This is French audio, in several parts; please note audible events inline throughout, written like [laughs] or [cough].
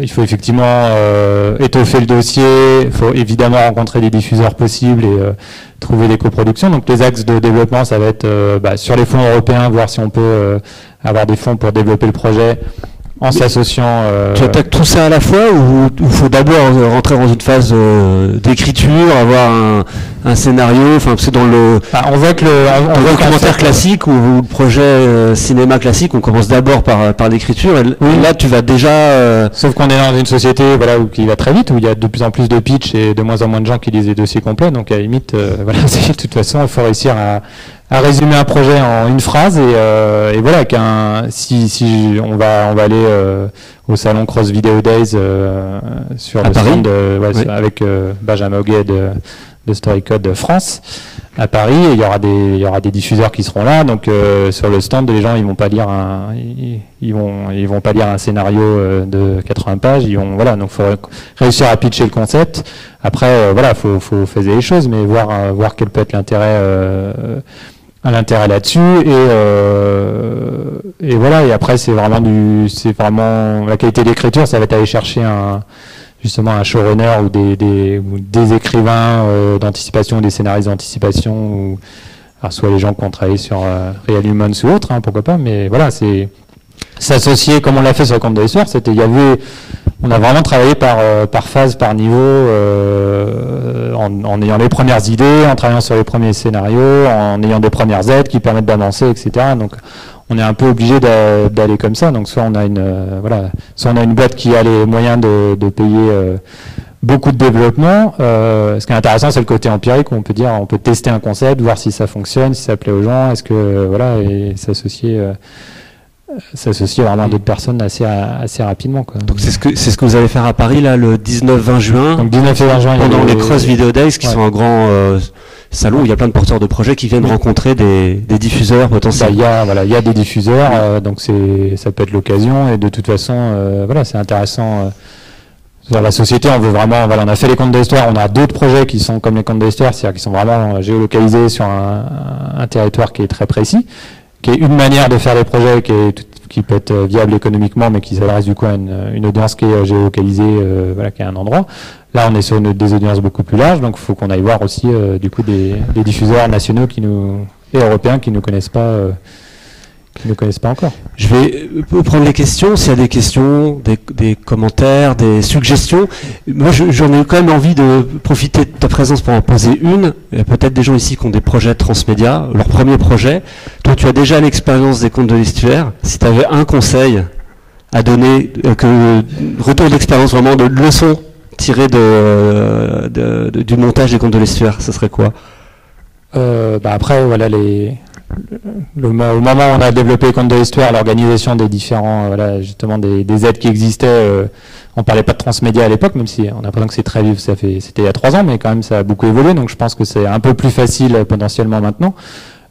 il faut effectivement euh, étoffer le dossier, il faut évidemment rencontrer des diffuseurs possibles et euh, trouver des coproductions. Donc les axes de développement, ça va être euh, bah, sur les fonds européens, voir si on peut avoir des fonds pour développer le projet en s'associant. Euh... Tu attaques tout ça à la fois ou il faut d'abord rentrer dans une phase euh, d'écriture, avoir un, un, scénario, enfin c'est dans le. Bah, on voit que le, on, voit commentaire classique ou, le projet euh, cinéma classique, on commence d'abord par par l'écriture et, là tu vas déjà. Euh, Sauf qu'on est dans une société voilà où qui va très vite où il y a de plus en plus de pitch et de moins en moins de gens qui lisent les dossiers complets donc à la limite [laughs] voilà de toute façon il faut réussir à à résumer un projet en une phrase et, euh, et voilà qu'un si, si on va on va aller euh, au salon Cross Video Days euh, sur le stand ouais, avec euh, Benjamin Auguet de, de Storycode France à Paris et il y aura des il y aura des diffuseurs qui seront là donc euh, sur le stand les gens ils vont pas lire un ils, vont ils vont pas lire un scénario de 80 pages ils vont voilà donc faut réussir à pitcher le concept. Après voilà faut faut faire les choses mais voir voir quel peut être l'intérêt à l'intérêt là-dessus et, euh, et voilà et après c'est vraiment du c'est vraiment la qualité d'écriture ça va être aller chercher un justement un showrunner ou des des, des écrivains euh, d'anticipation des scénaristes d'anticipation ou alors soit les gens qui ont travaillé sur euh, Real Humans ou autres hein, pourquoi pas mais voilà c'est s'associer comme on l'a fait sur le compte de l'histoire c'était il y avait on a vraiment travaillé par, euh, par phase, par niveau, euh, en, ayant les premières idées, en travaillant sur les premiers scénarios, en ayant des premières aides qui permettent d'avancer, etc. Donc on est un peu obligé d'aller comme ça. Donc soit on a une euh, voilà, soit on a une boîte qui a les moyens de, de payer beaucoup de développement. ce qui est intéressant, c'est le côté empirique où on peut dire, on peut tester un concept, voir si ça fonctionne, si ça plaît aux gens, est-ce que voilà, et s'associer s'associer vraiment à d'autres personnes assez, assez rapidement. Quoi. Donc c'est ce, que, c'est ce que vous allez faire à Paris là, le 19-20 juin Donc 19 et 20 juin, pendant les, Cross Video Days qui sont un grand euh, salon où il y a plein de porteurs de projets qui viennent rencontrer des, des, diffuseurs potentiels. Bah, il y a voilà, il y a des diffuseurs, euh, donc c'est ça peut être l'occasion et de toute façon euh, voilà c'est intéressant. Dans la société, on veut vraiment, voilà, on a fait les comptes d'histoire, on a d'autres projets qui sont comme les comptes d'histoire, c'est-à-dire qui sont vraiment géolocalisés sur un, un, territoire qui est très précis qui est une manière de faire les projets qui, est, qui peut être viable économiquement, mais qui s'adresse du coup à une, audience qui est géolocalisée, euh, voilà, qui est un endroit. Là, on est sur une, des audiences beaucoup plus larges, donc il faut qu'on aille voir aussi euh, du coup des, des, diffuseurs nationaux qui nous et européens qui nous connaissent pas. Euh, ne connaissent pas encore. Je vais euh, prendre les questions, s'il y a des questions, des, commentaires, des suggestions. Moi, j'en ai quand même envie de profiter de ta présence pour en poser une. Il y a peut-être des gens ici qui ont des projets transmédia, leur premier projet. Toi, tu as déjà l'expérience des comptes de l'estuaire. Si tu avais un conseil à donner, euh, que retour d'expérience vraiment de leçons tirées de, du montage des comptes de l'estuaire, ce serait quoi? Euh, bah Après, voilà, les, au moment où on a développé le compte de l'histoire, l'organisation des différents, voilà, justement des, des, aides qui existaient, euh, on parlait pas de transmédia à l'époque, même si on a l'impression que c'est très vif, ça fait, c'était il y a trois ans, mais quand même ça a beaucoup évolué, donc je pense que c'est un peu plus facile euh, potentiellement maintenant.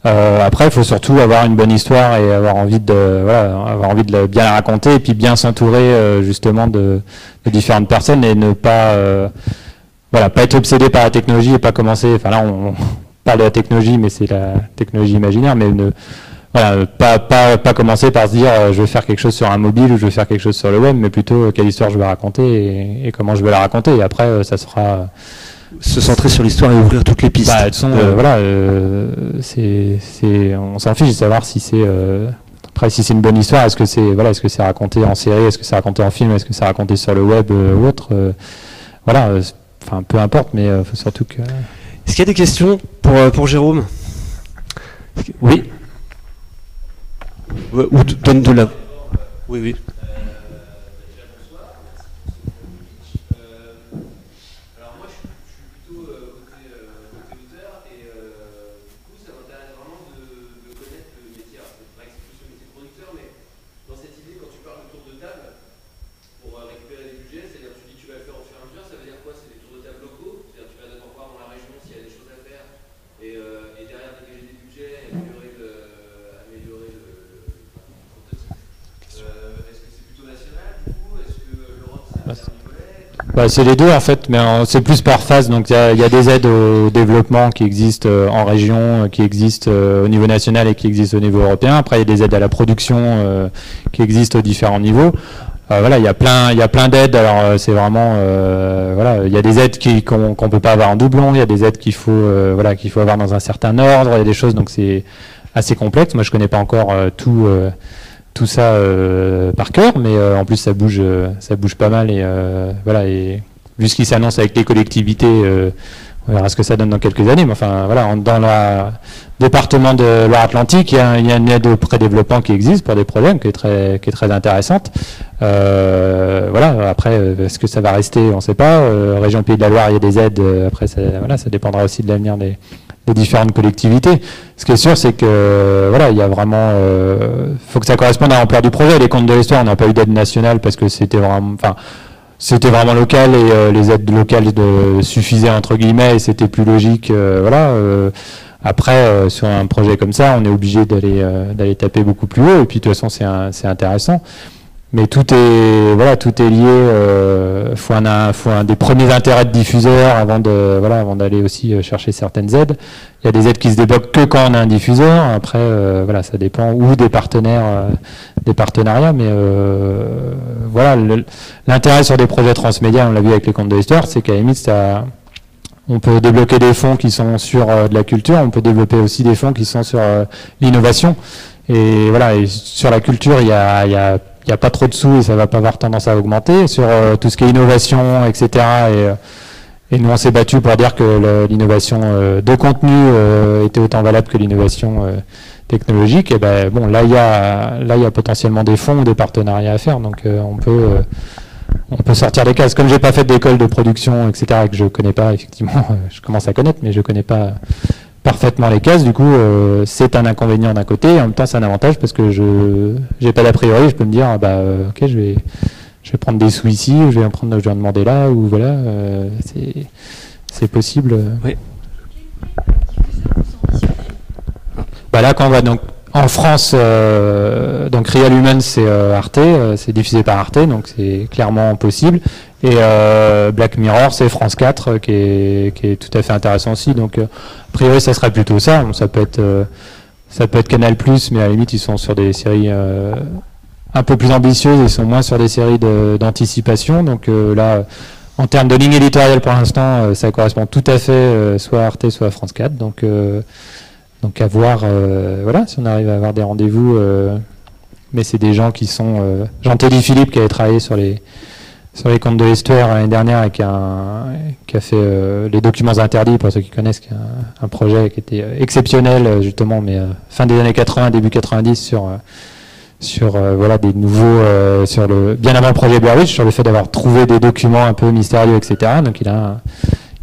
Euh, après, il faut surtout avoir une bonne histoire et avoir envie de, avoir envie de bien la raconter et puis bien s'entourer euh, justement de, différentes personnes et ne pas, euh, voilà, pas être obsédé par la technologie et pas commencer. Enfin là, on, de la technologie, mais c'est la technologie imaginaire, mais ne voilà, pas, pas, pas commencer par se dire euh, je vais faire quelque chose sur un mobile ou je vais faire quelque chose sur le web, mais plutôt euh, quelle histoire je vais raconter et, comment je vais la raconter. Et après, euh, ça sera se centrer sur l'histoire et ouvrir toutes les pistes. Bah, voilà, c'est, c'est, on s'en fiche de savoir si c'est après si c'est une bonne histoire, est-ce que c'est voilà, est-ce que c'est raconté en série, est-ce que c'est raconté en film, est-ce que c'est raconté sur le web ou autre. voilà, enfin peu importe, mais faut surtout que est-ce qu'il y a des questions pour, euh, pour Jérôme? Oui Ou donne de la... Oui, oui. Bah, c'est les deux en fait, mais c'est plus par phase. Donc il y, a, des aides au développement qui existent euh, en région, euh, qui existent euh, au niveau national et qui existent au niveau européen. Après il y a des aides à la production qui existent aux différents niveaux. voilà, il y a plein, il y a plein d'aides. Alors c'est vraiment, voilà, il y a des aides qui qu'on ne peut pas avoir en doublon, il y a des aides qu'il faut, voilà, qu'il faut avoir dans un certain ordre, il y a des choses donc c'est assez complexe. Moi je connais pas encore tout tout ça par cœur, mais en plus ça bouge, ça bouge pas mal et voilà et vu ce qui s'annonce avec les collectivités on verra ce que ça donne dans quelques années. Mais enfin, voilà, dans le département de Loire-Atlantique, il, y a une aide au pré-développement qui existe pour des projets, qui est très, qui est très intéressante. Euh, voilà, après, est-ce que ça va rester On ne sait pas. Euh, région Pays de la Loire, il y a des aides. Après, ça, voilà, ça dépendra aussi de l'avenir des, différentes collectivités. Ce qui est sûr, c'est que voilà, il y a vraiment, euh, faut que ça corresponde à l'ampleur du projet. Les comptes de l'histoire, on n'a pas eu d'aide nationale parce que c'était vraiment, enfin c'était vraiment local et euh, les aides locales de, suffisaient entre guillemets et c'était plus logique. Euh, voilà. Euh, après, sur un projet comme ça, on est obligé d'aller d'aller taper beaucoup plus haut et puis de toute façon c'est intéressant. Mais tout est voilà, tout est lié. Euh, faut un, faut un des premiers intérêts de diffuseur avant de voilà, avant d'aller aussi chercher certaines aides. Il y a des aides qui se débloquent que quand on a un diffuseur. Après, voilà, ça dépend ou des partenaires des partenariats, mais euh, voilà, l'intérêt sur des projets transmédia, on l'a vu avec les comptes de l'histoire, c'est qu'à ça, on peut débloquer des fonds qui sont sur euh, de la culture, on peut développer aussi des fonds qui sont sur euh, l'innovation. Et voilà, et sur la culture, il y a, y, a, y a, pas trop de sous et ça va pas avoir tendance à augmenter. Sur tout ce qui est innovation, etc. Et, et nous, on s'est battu pour dire que l'innovation de contenu était autant valable que l'innovation technologique, et ben bon, là il y a là il y a potentiellement des fonds des partenariats à faire, donc euh, on peut euh, on peut sortir des cases. Comme j'ai pas fait d'école de production, etc., et que je connais pas effectivement, euh, [laughs] je commence à connaître, mais je connais pas parfaitement les cases. Du coup, c'est un inconvénient d'un côté, et en même temps c'est un avantage parce que je j'ai pas d'a priori, je peux me dire ah, bah ok je vais je vais prendre des sous ici, je vais en prendre, je vais en demander là, ou voilà, c'est c'est possible. Oui. Bah là, quand on va donc en France, euh, donc Real Human, c'est euh, Arte, euh, c'est diffusé par Arte, donc c'est clairement possible. Et Black Mirror, c'est France 4, qui est, qui, est, tout à fait intéressant aussi. Donc, a priori, ça serait plutôt ça. ça peut être, ça peut être Canal+, mais à la limite, ils sont sur des séries un peu plus ambitieuses, ils sont moins sur des séries d'anticipation. donc là, en termes de ligne éditoriale, pour l'instant, ça correspond tout à fait soit à Arte, soit à France 4. Donc donc à voir, euh, voilà, si on arrive à avoir des rendez-vous. Euh, mais c'est des gens qui sont. Euh, Jean-Teddy Philippe qui avait travaillé sur les sur les comptes de l'histoire l'année dernière et qui a, qui a fait les documents interdits pour ceux qui connaissent, un, projet qui était exceptionnel justement, mais fin des années 80, début 90 sur sur voilà des nouveaux sur le bien avant le projet Blair sur le fait d'avoir trouvé des documents un peu mystérieux, etc. Donc il a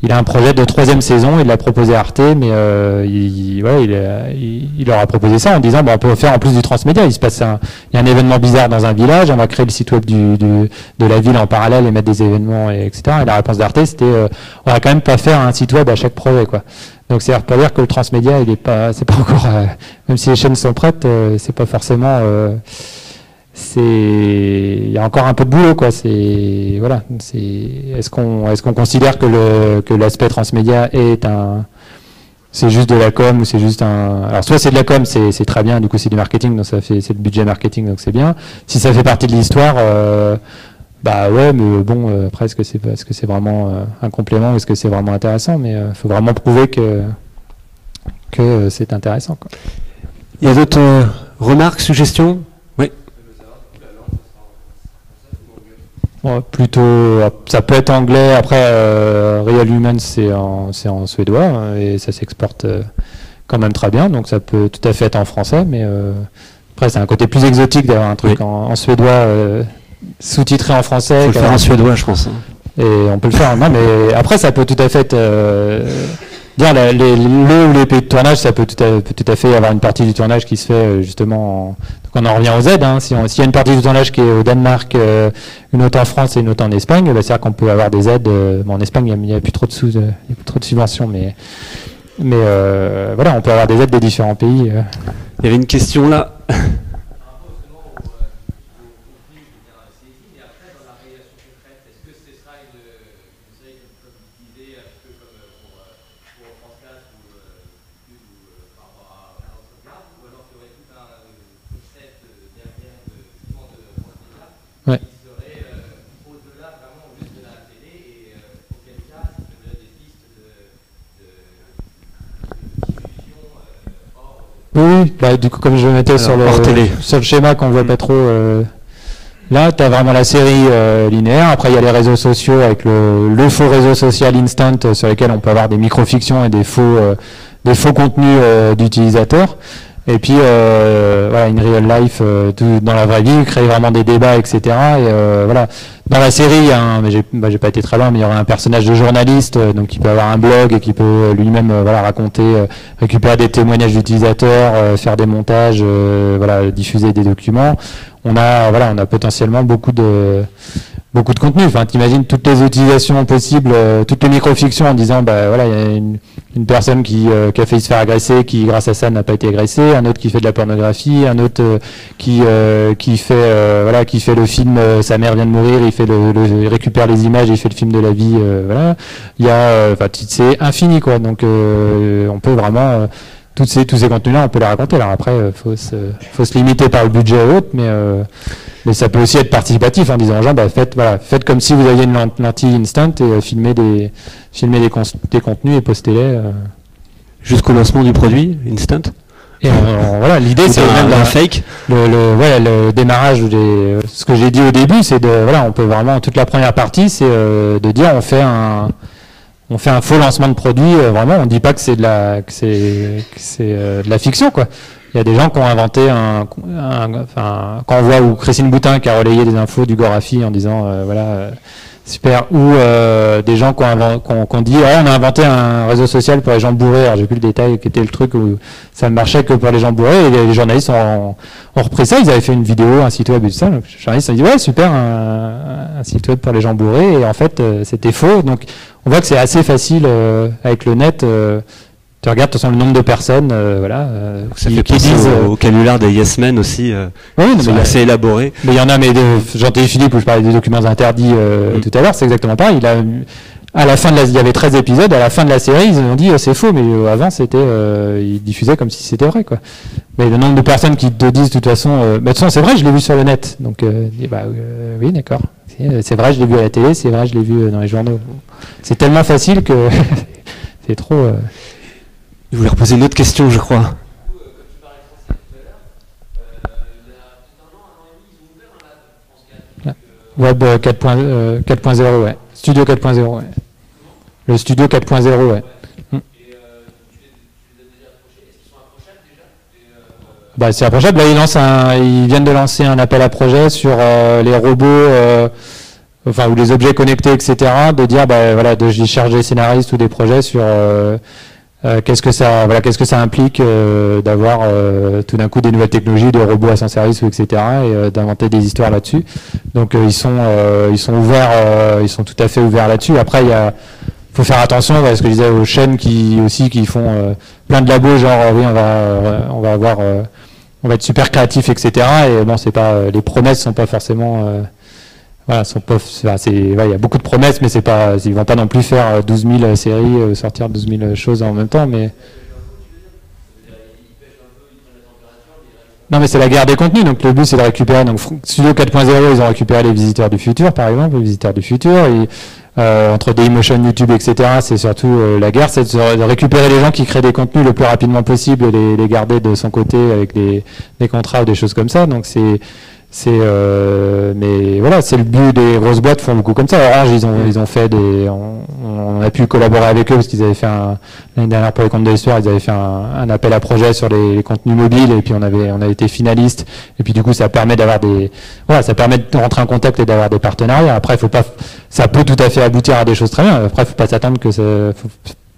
il a un projet de troisième saison, il l'a proposé à Arte, mais euh, il, il, leur a proposé ça en disant bon, on peut faire en plus du transmédia. Il se passe un, il y a un événement bizarre dans un village, on va créer le site web du, de la ville en parallèle et mettre des événements, et, etc. Et la réponse d'Arte, c'était euh, on va quand même pas faire un site web à chaque projet, quoi. Donc c'est pas dire que le transmédia, il est pas, c'est pas encore, euh, même si les chaînes sont prêtes, c'est pas forcément c'est il y a encore un peu de boulot quoi. C'est voilà. C'est est-ce qu'on est-ce qu'on considère que le que l'aspect transmédia est un c'est juste de la com ou c'est juste un alors soit c'est de la com c'est très bien. Du coup c'est du marketing donc ça fait c'est le budget marketing donc c'est bien. Si ça fait partie de l'histoire euh, bah ouais mais bon euh, après est-ce que c'est est-ce que c'est vraiment euh, un complément est-ce que c'est vraiment intéressant? Mais il faut vraiment prouver que que c'est intéressant quoi. il y a d'autres remarques suggestions? Plutôt, ça peut être anglais. Après, euh, Real Human, c'est en, en, suédois hein, et ça s'exporte euh, quand même très bien. Donc ça peut tout à fait être en français, mais euh, après c'est un côté plus exotique d'avoir un truc en, suédois sous-titré en français. Faut le faire en suédois, je pense. Hein. Et on peut le faire. non, mais après ça peut tout à fait dire les, le ou les pays de tournage, ça peut tout, à, peut tout, à, fait avoir une partie du tournage qui se fait justement en, on en revient aux aides. Hein. S'il y a une partie du tournage qui est au Danemark, euh, une autre en France et une autre en Espagne, bah, c'est-à-dire qu'on peut avoir des aides. Euh, en Espagne, il n'y a, plus trop de sous, euh, y a plus trop de subventions, mais, mais voilà, on peut avoir des aides des différents pays. Il y avait une question là. Contenu, bah, du coup, comme je le mettais sur, le, sur le schéma qu'on voit mm. pas trop, euh, là, tu as vraiment la série euh, linéaire. Après, il y a les réseaux sociaux avec le, le, faux réseau social instant sur lesquels on peut avoir des micro-fictions et des faux, des faux contenus d'utilisateurs. Et puis, euh, voilà, in real life, euh, tout, dans la vraie vie, créer vraiment des débats, etc. Et euh, voilà, dans la série, il mais j'ai bah, pas été très loin, mais il y aura un personnage de journaliste, euh, donc qui peut avoir un blog et qui peut lui-même, voilà, raconter, récupérer des témoignages d'utilisateurs, faire des montages, voilà, diffuser des documents. On a, voilà, on a potentiellement beaucoup de beaucoup de contenu. Enfin, t'imagines toutes les utilisations possibles, euh, toutes les micro-fictions en disant, bah voilà, il y a une, personne qui, euh, qui, a failli se faire agresser, qui grâce à ça n'a pas été agressée, un autre qui fait de la pornographie, un autre euh, qui qui fait voilà, qui fait le film, sa mère vient de mourir, il fait le, il récupère les images, il fait le film de la vie, voilà. Il y a, enfin, c'est infini quoi. Donc, on peut vraiment toutes ces, tous ces contenus-là, on peut les raconter. Alors après, faut se, faut se limiter par le budget et autres, mais mais ça peut aussi être participatif en disant aux gens, bah, faites, voilà, faites comme si vous aviez une lentille instant et euh, filmez des, filmez des, des contenus et postez-les. Euh. Jusqu'au lancement du produit instant et voilà, l'idée c'est même un fake. Le, le, ouais, le démarrage, des, ce que j'ai dit au début, c'est de voilà, on peut vraiment toute la première partie, c'est euh, de dire on fait un on fait un faux lancement de produit. vraiment, on dit pas que c'est de la que c'est c'est de la fiction quoi. Il y a des gens qui ont inventé un, enfin, quand on voit où Christine Boutin qui a relayé des infos du Gorafi en disant euh, voilà euh, super ou euh, des gens qui ont, dit on a inventé un réseau social pour les gens bourrés. Alors j'ai plus le détail qui était le truc où ça ne marchait que pour les gens bourrés et les, journalistes ont, repris ça. Ils avaient fait une vidéo, un site web et tout ça. Les journalistes ont dit ouais super un, site web pour les gens bourrés et en fait c'était faux. Donc on voit que c'est assez facile avec le net tu regardes de toute façon le nombre de personnes, euh, voilà, euh, ça fait qui disent au, au, des Yes Men aussi, euh, oui, c'est assez élaboré. Mais il y en a, mais j'entends Philippe où je parlais des documents interdits mm. tout à l'heure, c'est exactement pareil. Il a, à la fin de la, il y avait 13 épisodes, à la fin de la série, ils ont dit c'est faux, mais avant c'était, ils diffusaient comme si c'était vrai, quoi. Mais le nombre de personnes qui te disent de toute façon, bah, de toute façon c'est vrai, je l'ai vu sur le net, donc bah, oui d'accord, c'est vrai, je l'ai vu à la télé, c'est vrai, je l'ai vu dans les journaux. C'est tellement facile que [laughs] c'est trop. Il voulait reposer une autre question, je crois. Web 4.0, euh, euh, ouais. Studio 4.0, ouais. Le Studio 4.0, ouais. Hmm. Bah, c'est approchable. Là, ils, lancent un, ils viennent de lancer un appel à projet sur euh, les robots, enfin, ou les objets connectés, etc. De dire, bah, voilà, de charger des scénaristes ou des projets sur euh, qu'est-ce que ça, voilà, qu'est-ce que ça implique euh, d'avoir euh, tout d'un coup des nouvelles technologies, de robots à son service, etc., et d'inventer des histoires là-dessus. Donc ils sont, ils sont ouverts, ils sont tout à fait ouverts là-dessus. Après, il y a, faut faire attention, à ce que je disais aux chaînes qui aussi qui font plein de labos, genre oui, on va, on va avoir, on va être super créatif, etc. Et bon, c'est pas, les promesses sont pas forcément voilà, sont il y a beaucoup de promesses, mais c'est pas, ils vont pas non plus faire 12 euh, 000 séries, euh, sortir 12 000 choses en même temps, mais. Non, mais c'est la guerre des contenus. Donc, le but, c'est de récupérer. Donc, Studio 4.0, ils ont récupéré les visiteurs du futur, par exemple, les visiteurs du futur. Et, euh, entre Dailymotion, YouTube, etc., c'est surtout la guerre, c'est de, récupérer les gens qui créent des contenus le plus rapidement possible et les, les garder de son côté avec des, des contrats ou des choses comme ça. Donc, c'est c'est euh, mais voilà, c'est le but des grosses boîtes font beaucoup comme ça. Orange, ils ont ils ont fait des, on, a pu collaborer avec eux parce qu'ils avaient fait l'année dernière pour les comptes de l'histoire, ils avaient fait un, appel à projet sur les, contenus mobiles et puis on avait on a été finaliste et puis du coup ça permet d'avoir des voilà, ça permet de rentrer en contact et d'avoir des partenariats. Après, faut pas, ça peut tout à fait aboutir à des choses très bien. Après, faut pas s'attendre que ça,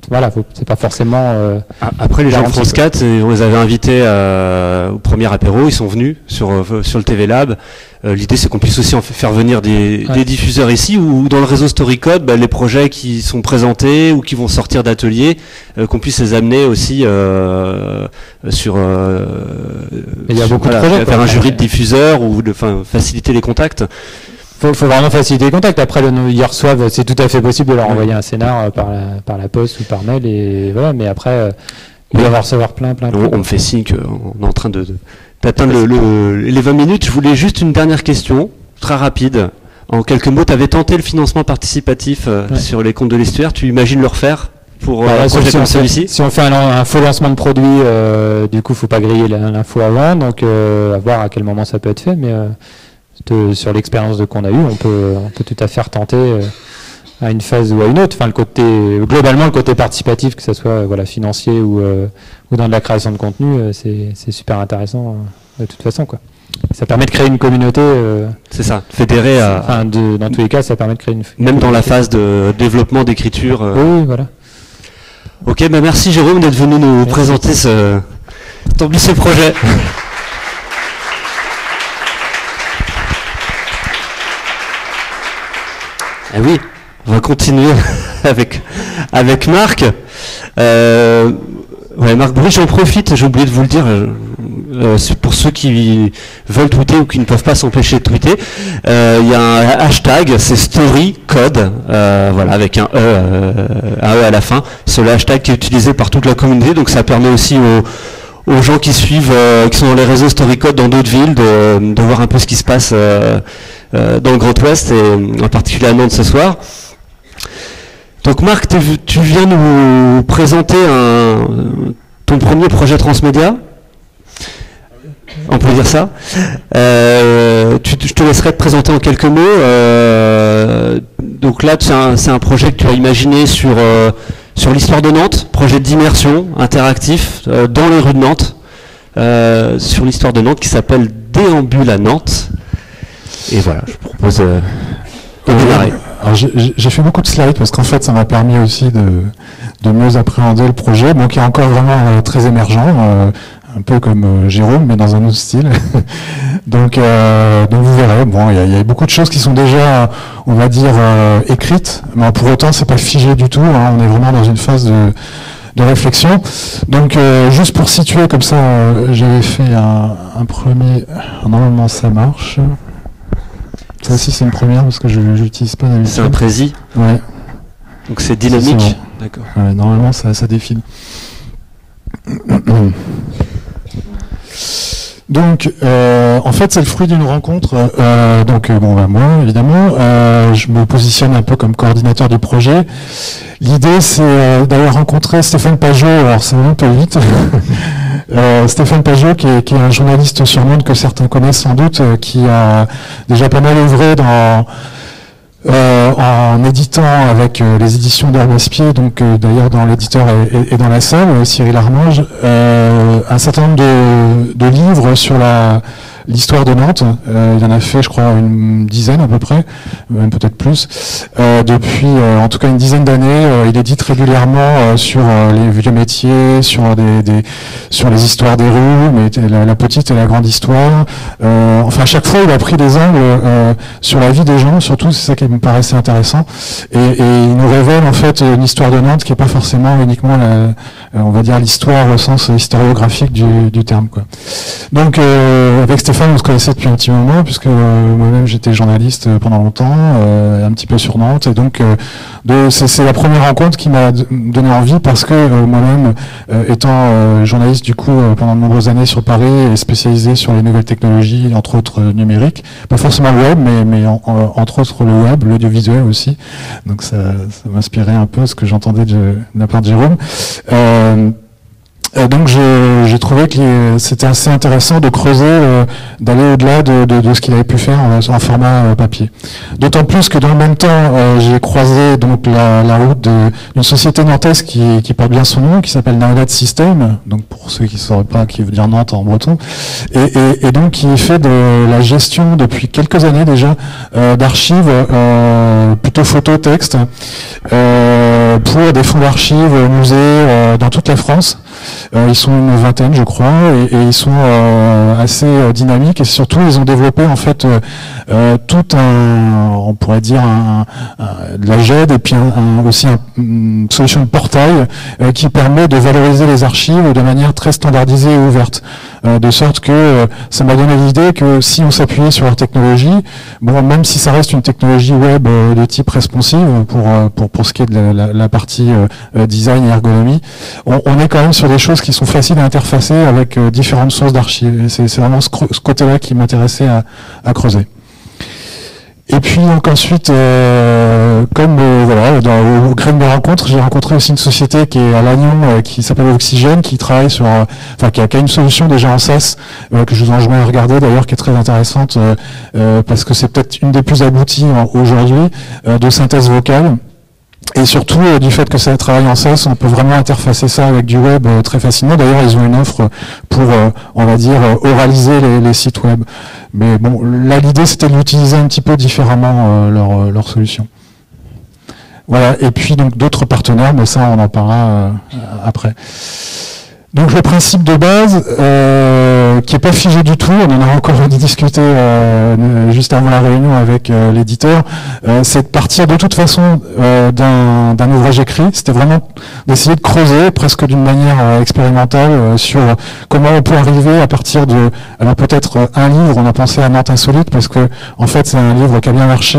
voilà, c'est pas forcément. Euh, après, les gens de France 4, on les avait invités euh, au premier apéro, ils sont venus sur, euh, sur le TV Lab. L'idée, c'est qu'on puisse aussi en faire venir des, diffuseurs ici ou dans le réseau Storycode, bah, les projets qui sont présentés ou qui vont sortir d'ateliers, qu'on puisse les amener aussi sur. Il y a beaucoup de projets. Faire un jury de diffuseurs ou de, faciliter les contacts faut, faut vraiment faciliter les contacts. Après, le, ils reçoivent, c'est tout à fait possible de leur envoyer un scénar euh, par la, par la poste ou par mail, et voilà. Mais après, euh, ils doivent recevoir plein, plein. On, on me fait signe qu'on est en train de, d'atteindre le, les 20 minutes. Je voulais juste une dernière question, très rapide. En quelques mots, tu avais tenté le financement participatif euh, sur les comptes de l'estuaire. Tu imagines le refaire pour Bah, un là, projet si, on comme fait, celui-ci? si on fait un, un faux lancement de produit, euh, du coup, faut pas griller l'info avant, donc à voir à quel moment ça peut être fait. Mais de- sur l'expérience qu'on a eue, on peut, on peut tout à fait tenter euh, à une phase ou à une autre. Enfin, le côté globalement, le côté participatif, que ce soit euh, voilà financier ou, euh, ou dans de la création de contenu, euh, c'est super intéressant euh, de toute façon, quoi. Ça permet de créer une communauté. euh, C'est ça, fédérer à, enfin, de- dans tous les cas, ça permet de créer une. même dans la phase de développement d'écriture. Oui, voilà. Ok, bah merci Jérôme d'être venu nous Merci. présenter ce, ambitieux projet. [laughs] Eh oui, on va continuer [laughs] avec, avec Marc. Euh, ouais, Marc Boury, j'en profite, j'ai oublié de vous le dire, euh, euh, pour ceux qui veulent tweeter ou qui ne peuvent pas s'empêcher de tweeter, euh, il y a un hashtag, c'est Story Code, euh, voilà, avec un E, un E à la fin. C'est le hashtag qui est utilisé par toute la communauté, donc ça permet aussi aux, aux gens qui suivent, euh, qui sont dans les réseaux Story Code dans d'autres villes, de, de voir un peu ce qui se passe euh, dans le Grand Ouest, et en particulier à Nantes ce soir. Donc Marc, tu viens nous présenter ton premier projet transmédia on peut dire ça. Euh, je te laisserai te présenter en quelques mots. Euh, donc là, c'est un, un projet que tu as imaginé sur, euh, l'histoire de Nantes, projet d'immersion interactif euh, dans les rues de Nantes, euh, sur l'histoire de Nantes qui s'appelle Déambule à Nantes. Et voilà, je propose euh, j'ai- fait beaucoup de slides parce qu'en fait ça m'a permis aussi de, mieux appréhender le projet, bon, qui est encore vraiment euh, très émergent, euh, un peu comme euh, Jérôme, mais dans un autre style. [laughs] donc, donc vous verrez, bon, il y, a- beaucoup de choses qui sont déjà, on va dire, écrites, mais pour autant c'est pas figé du tout. hein, on est vraiment dans une phase de, de réflexion. Donc juste pour situer comme ça, j'avais fait un, un premier. Normalement ça marche. Ça aussi c'est une première parce que je n'utilise pas d'habitude. C'est un prési, Ouais, donc c'est dynamique. D'accord. ouais, normalement ça, ça défile. [clears throat] Donc, euh, en fait, c'est le fruit d'une rencontre. euh, donc, euh, bon, bah, moi, évidemment, euh, je me positionne un peu comme coordinateur du projet. L'idée, c'est euh, d'aller rencontrer Stéphane Pajot. Alors, va un peu vite. [laughs] Euh, Stéphane Pajot, qui est, qui est un journaliste sur Monde que certains connaissent sans doute, qui a déjà pas mal œuvré dans euh, en éditant avec euh, les éditions d'Hermespier, donc euh, d'ailleurs dans l'éditeur et, dans la salle, Cyril Armange, un certain nombre de livres sur la l'histoire de Nantes. Euh, il en a fait, je crois, une dizaine à peu près, même peut-être plus. Euh, depuis, euh, en tout cas, une dizaine d'années, euh, il édite régulièrement euh, sur euh, les vieux métiers, sur les histoires des rues, mais la, petite et la grande histoire. Euh, enfin, à chaque fois, il a pris des angles euh, sur la vie des gens, surtout, c'est ça qui me paraissait intéressant. Et, et il nous révèle en fait une histoire de Nantes qui n'est pas forcément uniquement, la, euh, on va dire, l'histoire au sens historiographique du, du terme. Quoi. Donc, euh, avec Stéphane, on se connaissait depuis un petit moment, puisque euh, moi-même j'étais journaliste euh, pendant longtemps, euh, un petit peu sur Nantes, et donc euh, c'est la première rencontre qui m'a donné envie, parce que euh, moi-même, euh, étant euh, journaliste du coup euh, pendant de nombreuses années sur Paris et spécialisé sur les nouvelles technologies, entre autres euh, numériques, pas forcément le web, mais, mais en- en- entre autres le web, l'audiovisuel aussi. Donc ça, ça m'inspirait un peu ce que j'entendais de, de la part de Jérôme. Euh, Um, donc j'ai trouvé que c'était assez intéressant de creuser, euh, d'aller au-delà de, de- de ce qu'il avait pu faire en, format euh, papier. D'autant plus que dans le même temps, euh, j'ai croisé donc la, la route d'une société nantaise qui, qui porte bien son nom, qui s'appelle Naolat System, donc pour ceux qui ne sauraient pas, qui veut dire Nantes en breton, et, et- et donc qui fait de la gestion depuis quelques années déjà euh, d'archives euh, plutôt photo-texte pour des fonds d'archives, musées dans toute la France. Euh, ils sont une vingtaine, je crois, et, et ils sont euh, assez euh, dynamiques. Et surtout ils ont développé en fait tout un, on pourrait dire un, un- de la GED et puis un- aussi un- une solution de portail qui permet de valoriser les archives de manière très standardisée et ouverte, de sorte que ça m'a donné l'idée que si on s'appuyait sur leur technologie, bon même si ça reste une technologie web de type responsive pour pour pour ce qui est de la, la- partie design et ergonomie, on, on est quand même sur des choses qui sont faciles à interfacer avec euh, différentes sources d'archives. C'est vraiment ce, côté-là qui m'intéressait à, creuser. Et puis donc ensuite, euh, comme voilà, dans, au gré de mes rencontres, j'ai rencontré aussi une société qui est à Lannion, qui s'appelle Oxygène, qui travaille sur, enfin qui a, qui a, une solution déjà en SaaS que je vous enjoins à regarder d'ailleurs, qui est très intéressante parce que c'est peut-être une des plus abouties aujourd'hui de synthèse vocale. Et surtout, euh, du fait que ça travaille en SaaS, on peut vraiment interfacer ça avec du web euh, très facilement. D'ailleurs, ils ont une offre pour, euh, on va dire, oraliser les, sites web. Mais bon, là, l'idée, c'était de l'utiliser un petit peu différemment, leur, solution. Voilà, et puis donc d'autres partenaires, mais ça, on en parlera après. Donc le principe de base, euh, qui n'est pas figé du tout, on en a encore discuté euh, juste avant la réunion avec euh, l'éditeur, euh, c'est de partir de toute façon d'un ouvrage écrit. C'était vraiment d'essayer de creuser presque d'une manière expérimentale sur comment on peut arriver à partir de, alors peut-être un livre, on a pensé à Nantes Insolite parce que en fait c'est un livre qui a bien marché,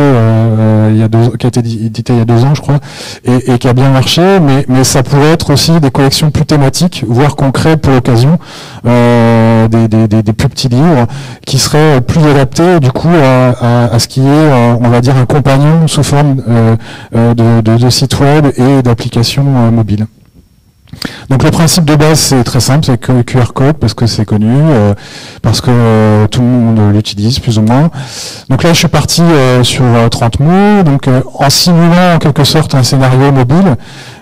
il y a deux, qui a été édité il y a deux ans je crois, et, et qui a bien marché, mais, mais ça pourrait être aussi des collections plus thématiques, voire concret pour l'occasion, euh, des, plus petits livres qui seraient plus adaptés du coup à, ce qui est, euh, on va dire, un compagnon sous forme euh, de, de, site web et d'applications mobiles. Donc le principe de base c'est très simple, c'est que QR code parce que c'est connu, parce que tout le monde l'utilise plus ou moins. Donc là je suis parti sur 30 mots, donc en simulant en quelque sorte un scénario mobile,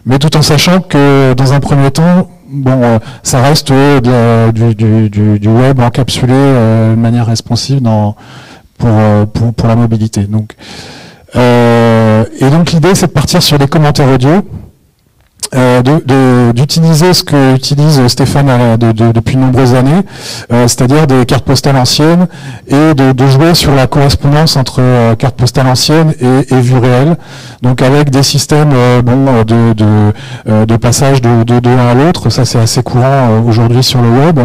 mais tout en sachant que dans un premier temps bon, euh, ça reste euh, du, web encapsulé euh, de manière responsive dans, pour, pour, la mobilité. Donc, et donc l'idée, c'est de partir sur des commentaires audio euh, d'utiliser ce que utilise Stéphane euh, depuis de nombreuses années, euh, c'est-à-dire des cartes postales anciennes, et de, jouer sur la correspondance entre cartes postales anciennes et, et vue réelle, donc avec des systèmes de, passage de, l'un à l'autre, ça c'est assez courant aujourd'hui sur le web,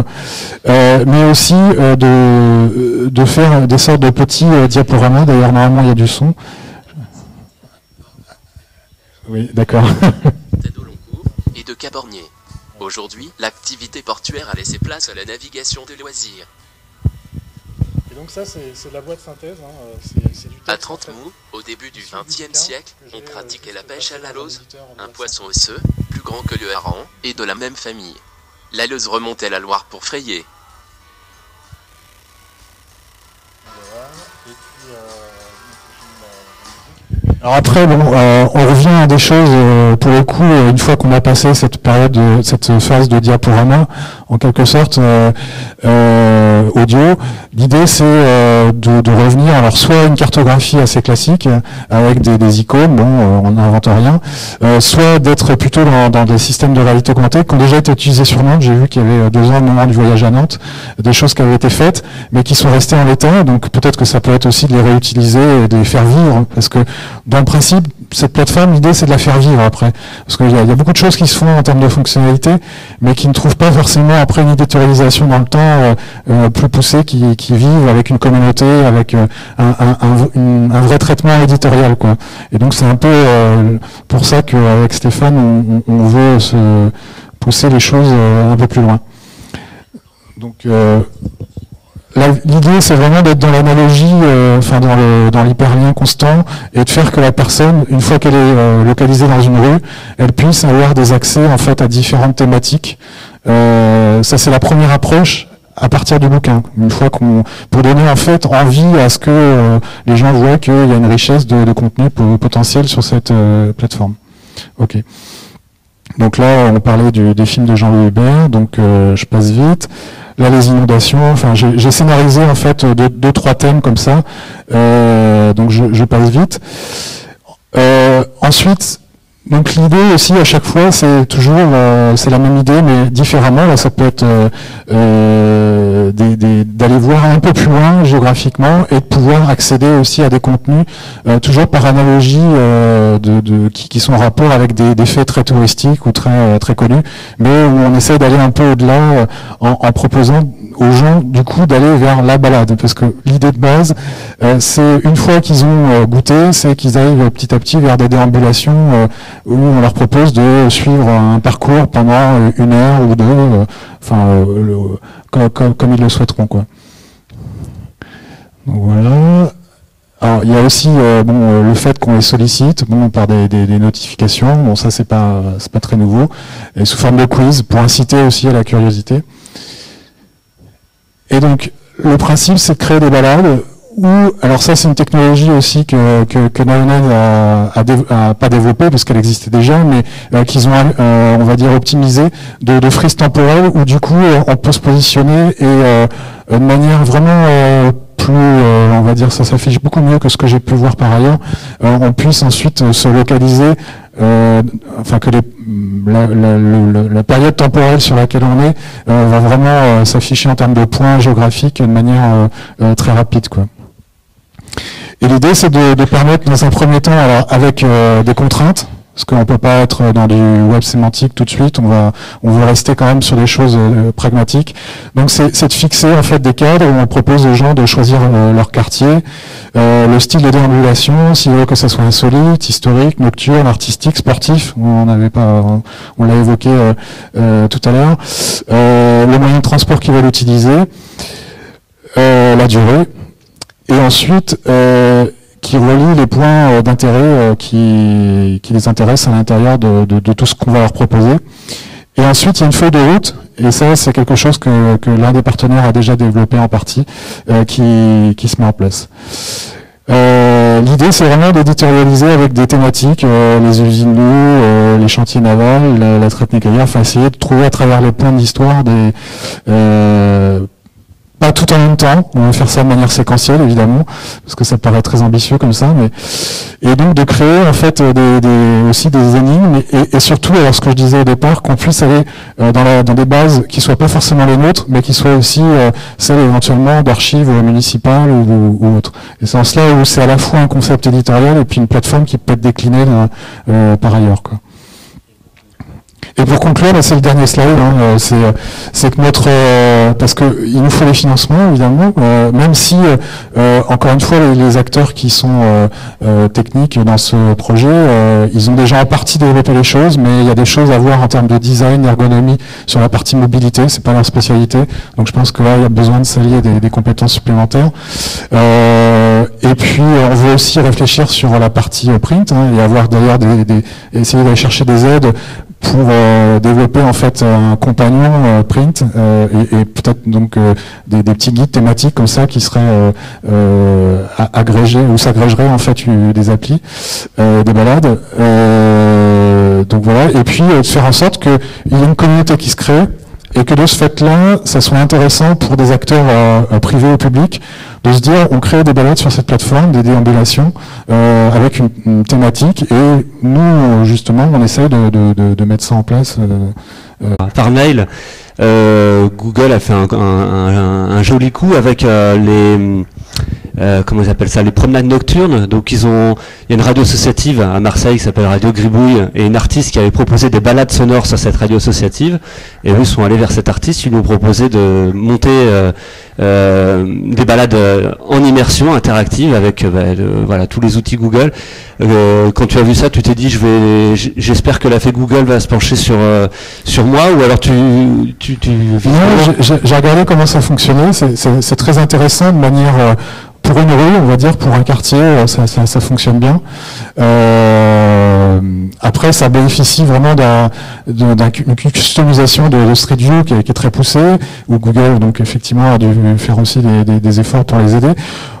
mais aussi de, de faire des sortes de petits diaporamas, d'ailleurs normalement il y a du son. Oui, d'accord. [laughs] et de Cabornier. Aujourd'hui, l'activité portuaire a laissé place à la navigation de loisirs. Et donc ça, c'est la voie de synthèse. Hein. à 30 mous, au début du XXe siècle, on euh, pratiquait la pêche à la lose, un poisson osseux, plus grand que le hareng, et de la même famille. La lose remontait la Loire pour frayer. Alors après, bon, euh, on revient à des choses, euh, pour le coup, euh, une fois qu'on a passé cette période, de, cette phase de diaporama, en quelque sorte, audio, l'idée c'est de, revenir, alors soit une cartographie assez classique, avec des, icônes, bon, on n'invente rien, soit d'être plutôt dans, des systèmes de réalité augmentée qui ont déjà été utilisés sur Nantes, j'ai vu qu'il y avait deux ans au moment du voyage à Nantes, des choses qui avaient été faites, mais qui sont restées en l'état, donc peut-être que ça peut être aussi de les réutiliser et de les faire vivre, parce que dans le principe, cette plateforme, l'idée c'est de la faire vivre après. Parce qu'il y, a beaucoup de choses qui se font en termes de fonctionnalité, mais qui ne trouvent pas forcément après une éditorialisation dans le temps euh, euh, plus poussée, qui, vivent avec une communauté, avec euh, un, vrai traitement éditorial. Quoi. Et donc c'est un peu pour ça qu'avec Stéphane, on, on, veut se pousser les choses un peu plus loin. Donc L'idée, c'est vraiment d'être dans l'analogie, euh, enfin dans l'hyperlien constant, et de faire que la personne, une fois qu'elle est euh, localisée dans une rue, elle puisse avoir des accès en fait à différentes thématiques. Euh, ça, c'est la première approche à partir du bouquin. Une fois qu'on, pour donner en fait envie à ce que les gens voient qu'il y a une richesse de, de contenu potentiel sur cette plateforme. Ok. Donc là, on parlait du, des films de Jean-Louis Hubert, donc je passe vite là les inondations. Enfin, j'ai scénarisé en fait deux, trois thèmes comme ça. Euh, donc je, passe vite. Euh, ensuite, donc l'idée aussi à chaque fois, c'est toujours euh, c'est la même idée, mais différemment. Là, ça peut être d'aller voir un peu plus loin géographiquement et de pouvoir accéder aussi à des contenus toujours par analogie de, qui, sont en rapport avec des, faits très touristiques ou très très connus, mais où on essaie d'aller un peu au-delà en, en proposant aux gens du coup d'aller vers la balade parce que l'idée de base euh, c'est une fois qu'ils ont euh, goûté c'est qu'ils arrivent petit à petit vers des déambulations euh, où on leur propose de suivre un parcours pendant une heure ou deux enfin comme, ils le souhaiteront quoi donc voilà Alors, il y a aussi bon, le fait qu'on les sollicite bon, par des, notifications. Bon, ça, c'est pas, pas très nouveau. Et sous forme de quiz pour inciter aussi à la curiosité. Et donc, le principe, c'est de créer des balades ou alors ça c'est une technologie aussi que que, que a, a, pas développé parce qu'elle existait déjà, mais euh, qu'ils ont euh, on va dire optimisé de, de frises temporelles où du coup euh, on peut se positionner et de manière vraiment plus, on va dire, ça s'affiche beaucoup mieux que ce que j'ai pu voir par ailleurs. on puisse ensuite se localiser, enfin que les, la, la, la, période temporelle sur laquelle on est va vraiment s'afficher en termes de points géographiques de manière très rapide, quoi. Et l'idée, c'est de, permettre, dans un premier temps, alors avec euh, des contraintes, parce qu'on peut pas être dans du web sémantique tout de suite, on va, on va rester quand même sur des choses euh, pragmatiques. Donc c'est de fixer en fait des cadres où on propose aux gens de choisir euh, leur quartier, le style de déambulation, s'ils veulent que ça soit insolite, historique, nocturne, artistique, sportif, on n'avait pas, on, l'a évoqué tout à l'heure, le moyen de transport qu'ils veulent utiliser, la durée, et ensuite euh, qui relie les points euh, d'intérêt euh, qui, qui, les intéressent à l'intérieur de, de, de, tout ce qu'on va leur proposer. Et ensuite, il y a une feuille de route, et ça, c'est quelque chose que, que l'un des partenaires a déjà développé en partie, euh, qui, qui se met en place. Euh, L'idée, c'est vraiment d'éditorialiser avec des thématiques, euh, les usines euh, les chantiers navals, la, la traite nucléaire, enfin essayer de trouver à travers les points d'histoire des pas tout en même temps, on va faire ça de manière séquentielle évidemment, parce que ça paraît très ambitieux comme ça, mais et donc de créer en fait des, aussi des énigmes et, surtout, alors ce que je disais au départ, qu'on puisse aller euh, dans, dans, des bases qui soient pas forcément les nôtres, mais qui soient aussi euh, celles éventuellement d'archives municipales ou, ou, autres. Et c'est en cela où c'est à la fois un concept éditorial et puis une plateforme qui peut être déclinée euh, par ailleurs. Et pour conclure, c'est le dernier slide, hein, euh, euh, c'est que notre, euh, parce qu'il nous faut les financements évidemment, même si encore une fois les, acteurs qui sont techniques dans ce projet, ils ont déjà en partie développé les choses, mais il y a des choses à voir en termes de design, d'ergonomie sur la partie mobilité, c'est pas leur spécialité, donc je pense que là il y a besoin de s'allier des, compétences supplémentaires. et puis on veut aussi réfléchir sur la partie print hein, et avoir d'ailleurs des, des, essayer d'aller chercher des aides pour euh, développer en fait un compagnon euh, print euh, et, peut-être donc des, petits guides thématiques comme ça qui seraient agrégés ou s'agrégeraient en fait des applis, des balades. donc voilà, et puis de faire en sorte qu'il y ait une communauté qui se crée et que de ce fait-là, ça soit intéressant pour des acteurs privés ou publics de se dire on crée des balades sur cette plateforme, des déambulations euh, avec une, thématique et nous justement on essaye de, de, de, mettre ça en place. Euh, euh. Par mail, Google a fait un, joli coup avec les euh, comment ça, les promenades nocturnes. Donc ils ont, il y a une radio associative à Marseille qui s'appelle Radio Gribouille et une artiste qui avait proposé des balades sonores sur cette radio associative. Et eux sont allés vers cet artiste, ils lui ont proposé de monter euh, euh, des balades en immersion interactive avec bah, voilà tous les outils Google. quand tu as vu ça, tu t'es dit, j'espère que la fait Google va se pencher sur sur moi, ou alors tu, tu, tu... j'ai regardé comment ça fonctionnait. C'est très intéressant de manière pour une rue, on va dire, pour un quartier, euh, ça, ça, ça fonctionne bien. Euh, après, ça bénéficie vraiment d'une customisation de, de, Street View qui est, qui est, très poussée, où Google, donc effectivement, a dû faire aussi des, des, des efforts pour les aider.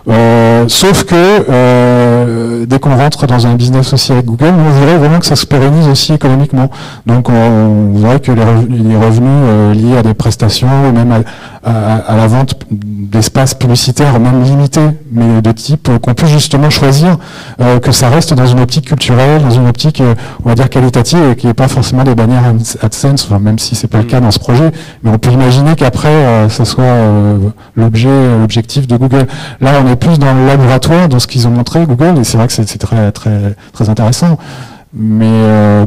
Euh, sauf que euh, dès qu'on rentre dans un business aussi avec Google, on voudrait vraiment que ça se pérennise aussi économiquement. Donc on, voudrait que les revenus, euh, liés à des prestations, ou même à, la vente d'espaces publicitaires, même limités, mais de type qu'on puisse justement choisir que ça reste dans une optique culturelle, dans une optique, on va dire qualitative, et qu'il n'y pas forcément des bannières AdSense, même si c'est pas le cas dans ce projet. Mais on peut imaginer qu'après, ça soit l'objet, l'objectif de Google. Là, on plus dans le laboratoire, dans ce qu'ils ont montré, Google, et c'est vrai que c'est très, très, très intéressant. Mais euh,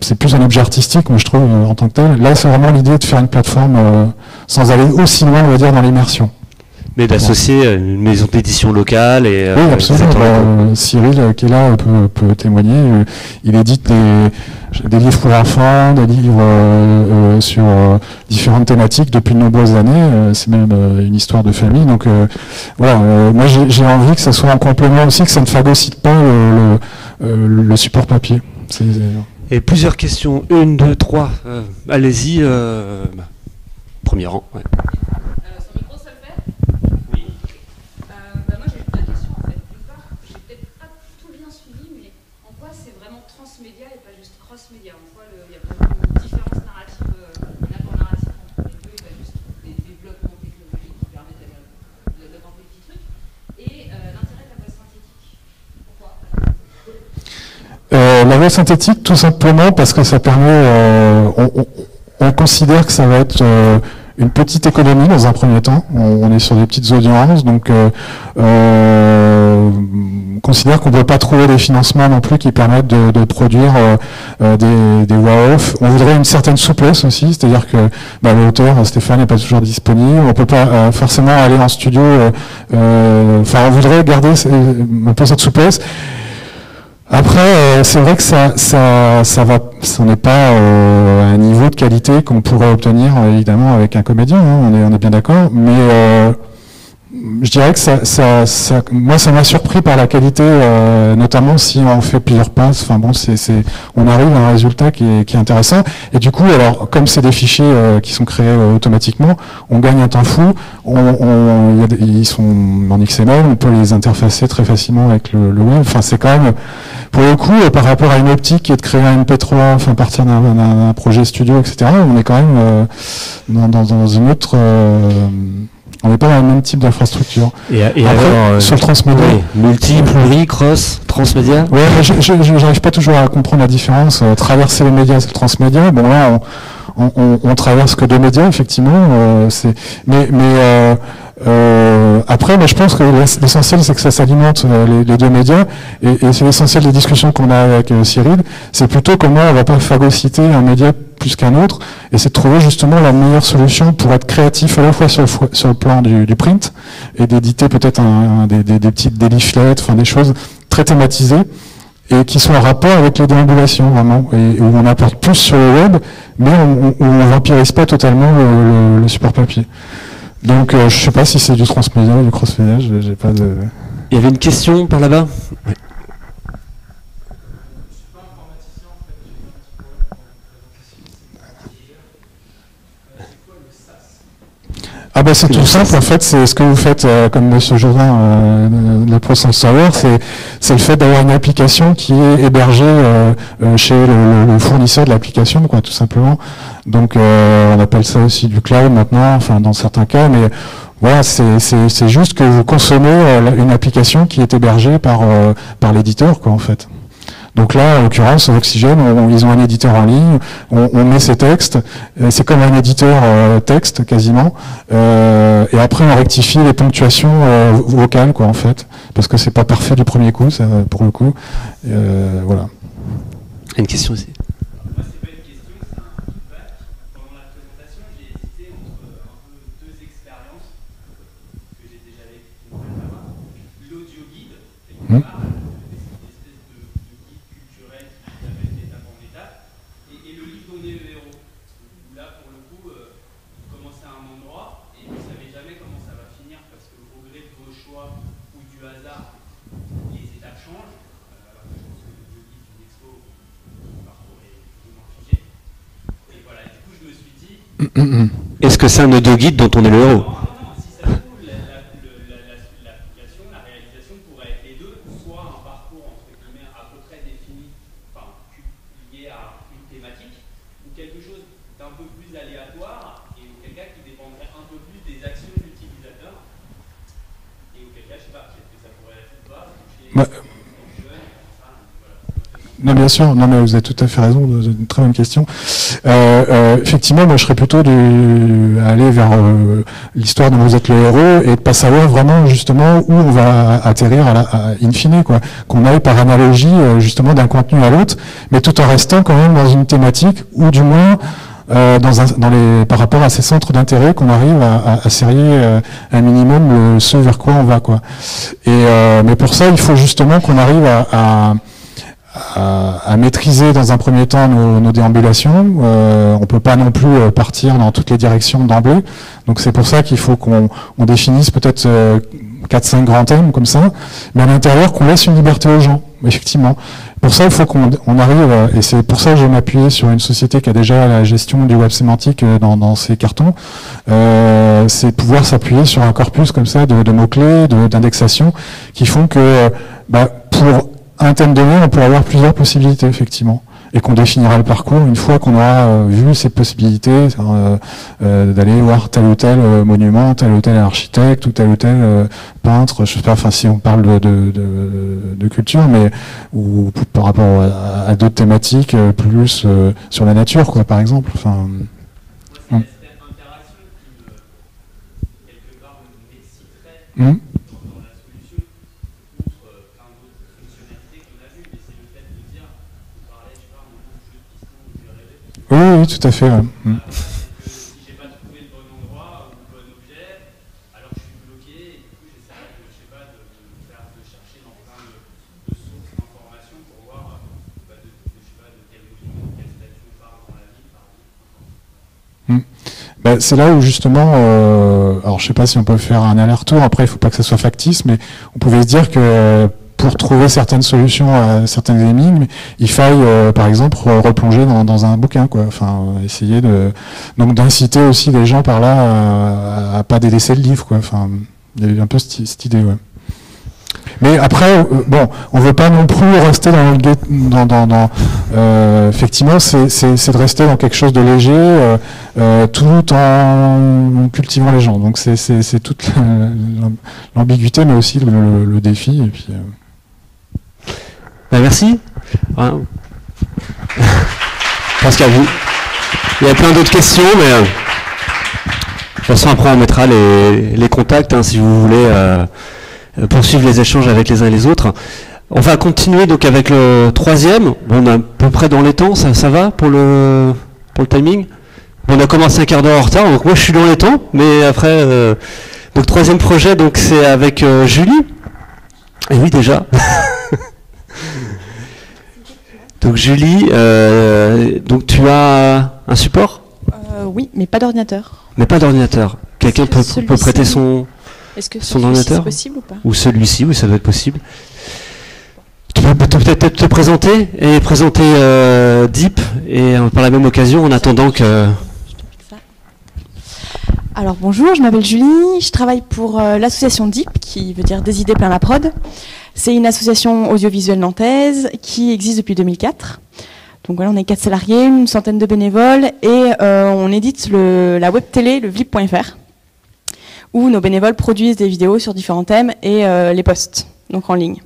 c'est plus un objet artistique, moi je trouve, euh, en tant que tel. Là, c'est vraiment l'idée de faire une plateforme euh, sans aller aussi loin, on va dire, dans l'immersion. Mais d'associer une maison d'édition locale et. oui, absolument. Bah, Cyril, qui est là, peut, peut témoigner. Il édite des des livres pour enfants, des livres euh, sur différentes thématiques depuis de nombreuses années. c'est même une histoire de famille. Donc voilà, moi j'ai envie que ça soit un complément aussi, que ça ne phagocyte pas le, support papier. Et plusieurs questions. Une, deux, trois. Allez-y. premier rang. Euh, la voie synthétique, tout simplement parce que ça permet, euh, on, considère que ça va être euh, une petite économie dans un premier temps. On, est sur des petites audiences, donc on considère qu'on ne doit pas trouver des financements non plus qui permettent de, produire des, des voix off. On voudrait une certaine souplesse aussi, c'est-à-dire que bah, l'auteur, Stéphane, n'est pas toujours disponible. On ne peut pas forcément aller en studio. Enfin, on voudrait garder un peu cette souplesse. Après, euh, c'est vrai que ça, ça, ça va, ça n'est pas euh, un niveau de qualité qu'on pourrait obtenir évidemment avec un comédien. Hein, on est, on est bien d'accord. Mais euh, je dirais que ça, ça, ça moi, ça m'a surpris par la qualité, euh, notamment si on fait plusieurs passes. Enfin bon, c'est, on arrive à un résultat qui est, qui est intéressant. Et du coup, alors, comme c'est des fichiers euh, qui sont créés euh, automatiquement, on gagne un temps fou. On, on ils sont en XML, on peut les interfacer très facilement avec le, le web. Enfin, c'est quand même, pour le coup, par rapport à une optique qui est de créer un MP3, enfin, partir d'un, projet studio, etc., on est quand même dans, dans, dans, une autre on n'est pas dans le même type d'infrastructure. Et, euh, sur le transmédia. multi, pluri, cross, transmédia Ouais, je n'arrive pas toujours à comprendre la différence. Euh, traverser les médias, c'est le transmédia. Bon, là, on, traverse que deux médias, effectivement. Euh, mais, mais euh, après, je pense que l'essentiel, c'est que ça s'alimente les, deux médias, et, c'est l'essentiel des discussions qu'on a avec Cyril. C'est plutôt comment on va pas phagocyter un média plus qu'un autre, et c'est de trouver justement la meilleure solution pour être créatif à la fois sur le, sur le plan du, du, print et d'éditer peut-être un, des, des, des, petites des leaflets, enfin des choses très thématisées et qui sont en rapport avec les déambulations vraiment, et, où on apporte plus sur le web, mais on, on, on vampirise pas totalement le, le support papier. Donc euh, je sais pas si c'est du transmédia ou du crossmédia, j'ai pas de. Il y avait une question par là-bas? Ah bah c'est tout simple en fait, c'est ce que vous faites euh, comme Monsieur Jovin, euh, le process savoir, c'est c'est le fait d'avoir une application qui est hébergée euh, euh, chez le, le, fournisseur de l'application, quoi, tout simplement. Donc on appelle ça aussi du cloud maintenant, enfin dans certains cas, mais voilà, c'est juste que vous consommez une application qui est hébergée par par l'éditeur, quoi, en fait. Donc là, en l'occurrence, Oxygène, ils ont un éditeur en ligne, on, met ces textes, c'est comme un éditeur euh, texte quasiment, euh, et après on rectifie les ponctuations euh, vocales, quoi, en fait, parce que c'est pas parfait du premier coup, ça, pour le coup. voilà. Une question aussi. Mmh. Est-ce que c'est un audio guide dont on est le héros? Non, bien sûr. Non, mais vous avez tout à fait raison. Une très bonne question. Euh, euh, effectivement, moi, je serais plutôt du, aller vers euh, l'histoire dont vous êtes le héros et de pas savoir vraiment justement où on va atterrir à, la, in fine, quoi. Qu'on aille par analogie justement d'un contenu à l'autre, mais tout en restant quand même dans une thématique ou du moins euh, dans, un, dans les, par rapport à ces centres d'intérêt qu'on arrive à, à, à serrer un minimum ce vers quoi on va quoi. Et mais pour ça il faut justement qu'on arrive à, à à, maîtriser dans un premier temps nos, déambulations. Euh, on peut pas non plus euh, partir dans toutes les directions d'emblée. Donc c'est pour ça qu'il faut qu'on définisse peut-être 4-5 grands thèmes comme ça, mais à l'intérieur qu'on laisse une liberté aux gens, effectivement. Pour ça, il faut qu'on arrive, et c'est pour ça que je m'appuyer sur une société qui a déjà la gestion du web sémantique dans, dans ses cartons, euh, c'est pouvoir s'appuyer sur un corpus comme ça de, de mots-clés, d'indexation, qui font que bah, pour un thème donné, on peut avoir plusieurs possibilités, effectivement. Et qu'on définira le parcours une fois qu'on aura euh, vu ces possibilités euh, euh, d'aller voir tel ou tel monument, tel ou tel architecte ou tel ou tel peintre, je sais pas, enfin si on parle de, de, de, culture, mais ou par rapport à, d'autres thématiques plus sur la nature, quoi, par exemple. Enfin, Oui, oui, tout à fait. Ouais. Mm. Si j'ai pas trouvé le bon endroit ou le bon objet, alors je suis bloqué et du coup j'essaie de, je sais pas, de, de, faire, de chercher dans plein de, de sources d'informations pour voir bah, de, de, je sais pas, de quel monument, quelle statue on dans la ville, par exemple. Mm. Ben, c'est là où justement, euh, alors je sais pas si on peut faire un aller-retour, après il faut pas que ça soit factice, mais on pouvait se dire que pour trouver certaines solutions à certaines énigmes, il faille, euh, par exemple, replonger dans, un bouquin, quoi. Enfin, essayer de donc d'inciter aussi les gens par là à, pas délaisser le livre, quoi. Enfin, il y a eu un peu cette, idée. Mais après, euh, bon, on veut pas non plus rester dans le euh, effectivement, c'est de rester dans quelque chose de léger, tout en cultivant les gens. Donc c'est toute l'ambiguïté, mais aussi le, défi. Et puis, ben, merci. Je pense qu'il y a plein d'autres questions, mais euh, de toute façon après on mettra les, contacts hein, si vous voulez euh, poursuivre les échanges avec les uns et les autres. On va continuer donc avec le troisième. on est à peu près dans les temps, ça, ça va pour le, pour le timing? On a commencé un quart d'heure en retard, donc moi je suis dans les temps, mais après... Euh, donc troisième projet, donc c'est avec Julie. Et oui déjà. [laughs] Donc Julie, euh, donc tu as un support? Euh, Oui, mais pas d'ordinateur. Mais pas d'ordinateur. Quelqu'un peut, prêter son, Est-ce que son ordinateur? possible ou pas? Ou celui-ci, oui, ça doit être possible. Tu peux peut-être te présenter et présenter euh, Deep et par la même occasion en attendant que. Alors bonjour, je m'appelle Julie, je travaille pour l'association Deep, qui veut dire des idées plein la prod. C'est une association audiovisuelle nantaise qui existe depuis 2004. Donc voilà, on est quatre salariés, une centaine de bénévoles et euh, on édite la web télé, le vlip.fr, où nos bénévoles produisent des vidéos sur différents thèmes et euh, les postent, donc en ligne.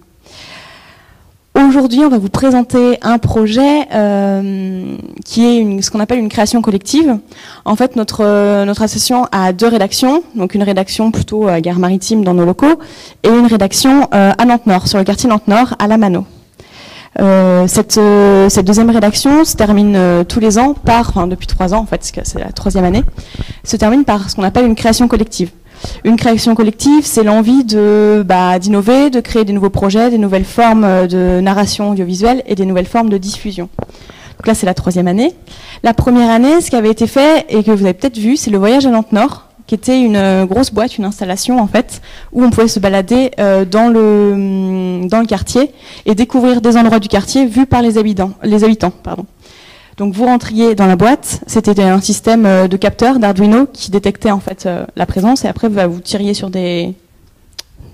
Aujourd'hui, on va vous présenter un projet euh, qui est ce qu'on appelle une création collective. En fait, notre, euh, notre association a deux rédactions, donc une rédaction plutôt à Gare Maritime dans nos locaux et une rédaction euh, à Nantes-Nord, sur le quartier Nantes-Nord, à la Mano. cette, deuxième rédaction se termine tous les ans par, depuis trois ans en fait, c'est la troisième année, se termine par ce qu'on appelle une création collective. Une création collective, c'est l'envie bah, d'innover, de créer des nouveaux projets, des nouvelles formes de narration audiovisuelle et des nouvelles formes de diffusion. Donc là, c'est la troisième année. La première année, ce qui avait été fait et que vous avez peut-être vu, c'est le voyage à Nantes Nord, qui était une euh, grosse boîte, une installation en fait, où on pouvait se balader euh, dans le hum, dans le quartier et découvrir des endroits du quartier vus par les habitants. Les habitants, pardon. Donc vous rentriez dans la boîte, c'était un système euh, de capteur d'Arduino qui détectait en fait euh, la présence et après vous tiriez sur des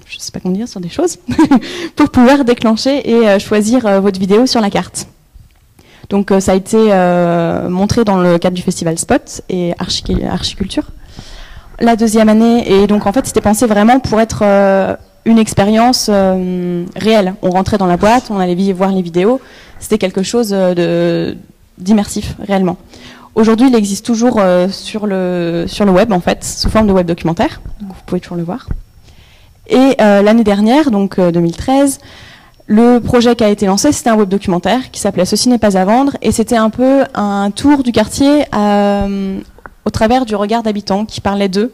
je sais pas comment dire sur des choses [laughs] pour pouvoir déclencher et euh, choisir votre vidéo sur la carte. Donc ça a été montré dans le cadre du festival Spot et Archiculture. La deuxième année et donc en fait c'était pensé vraiment pour être une expérience réelle. On rentrait dans la boîte, on allait voir les vidéos. C'était quelque chose de d'immersif réellement. Aujourd'hui, il existe toujours euh, sur, le, sur le web, en fait, sous forme de web documentaire. vous pouvez toujours le voir. Et euh, l'année dernière, donc 2013, euh, le projet qui a été lancé, c'était un web documentaire qui s'appelait Ceci n'est pas à vendre. Et c'était un peu un tour du quartier au travers du regard d'habitants qui parlait d'eux.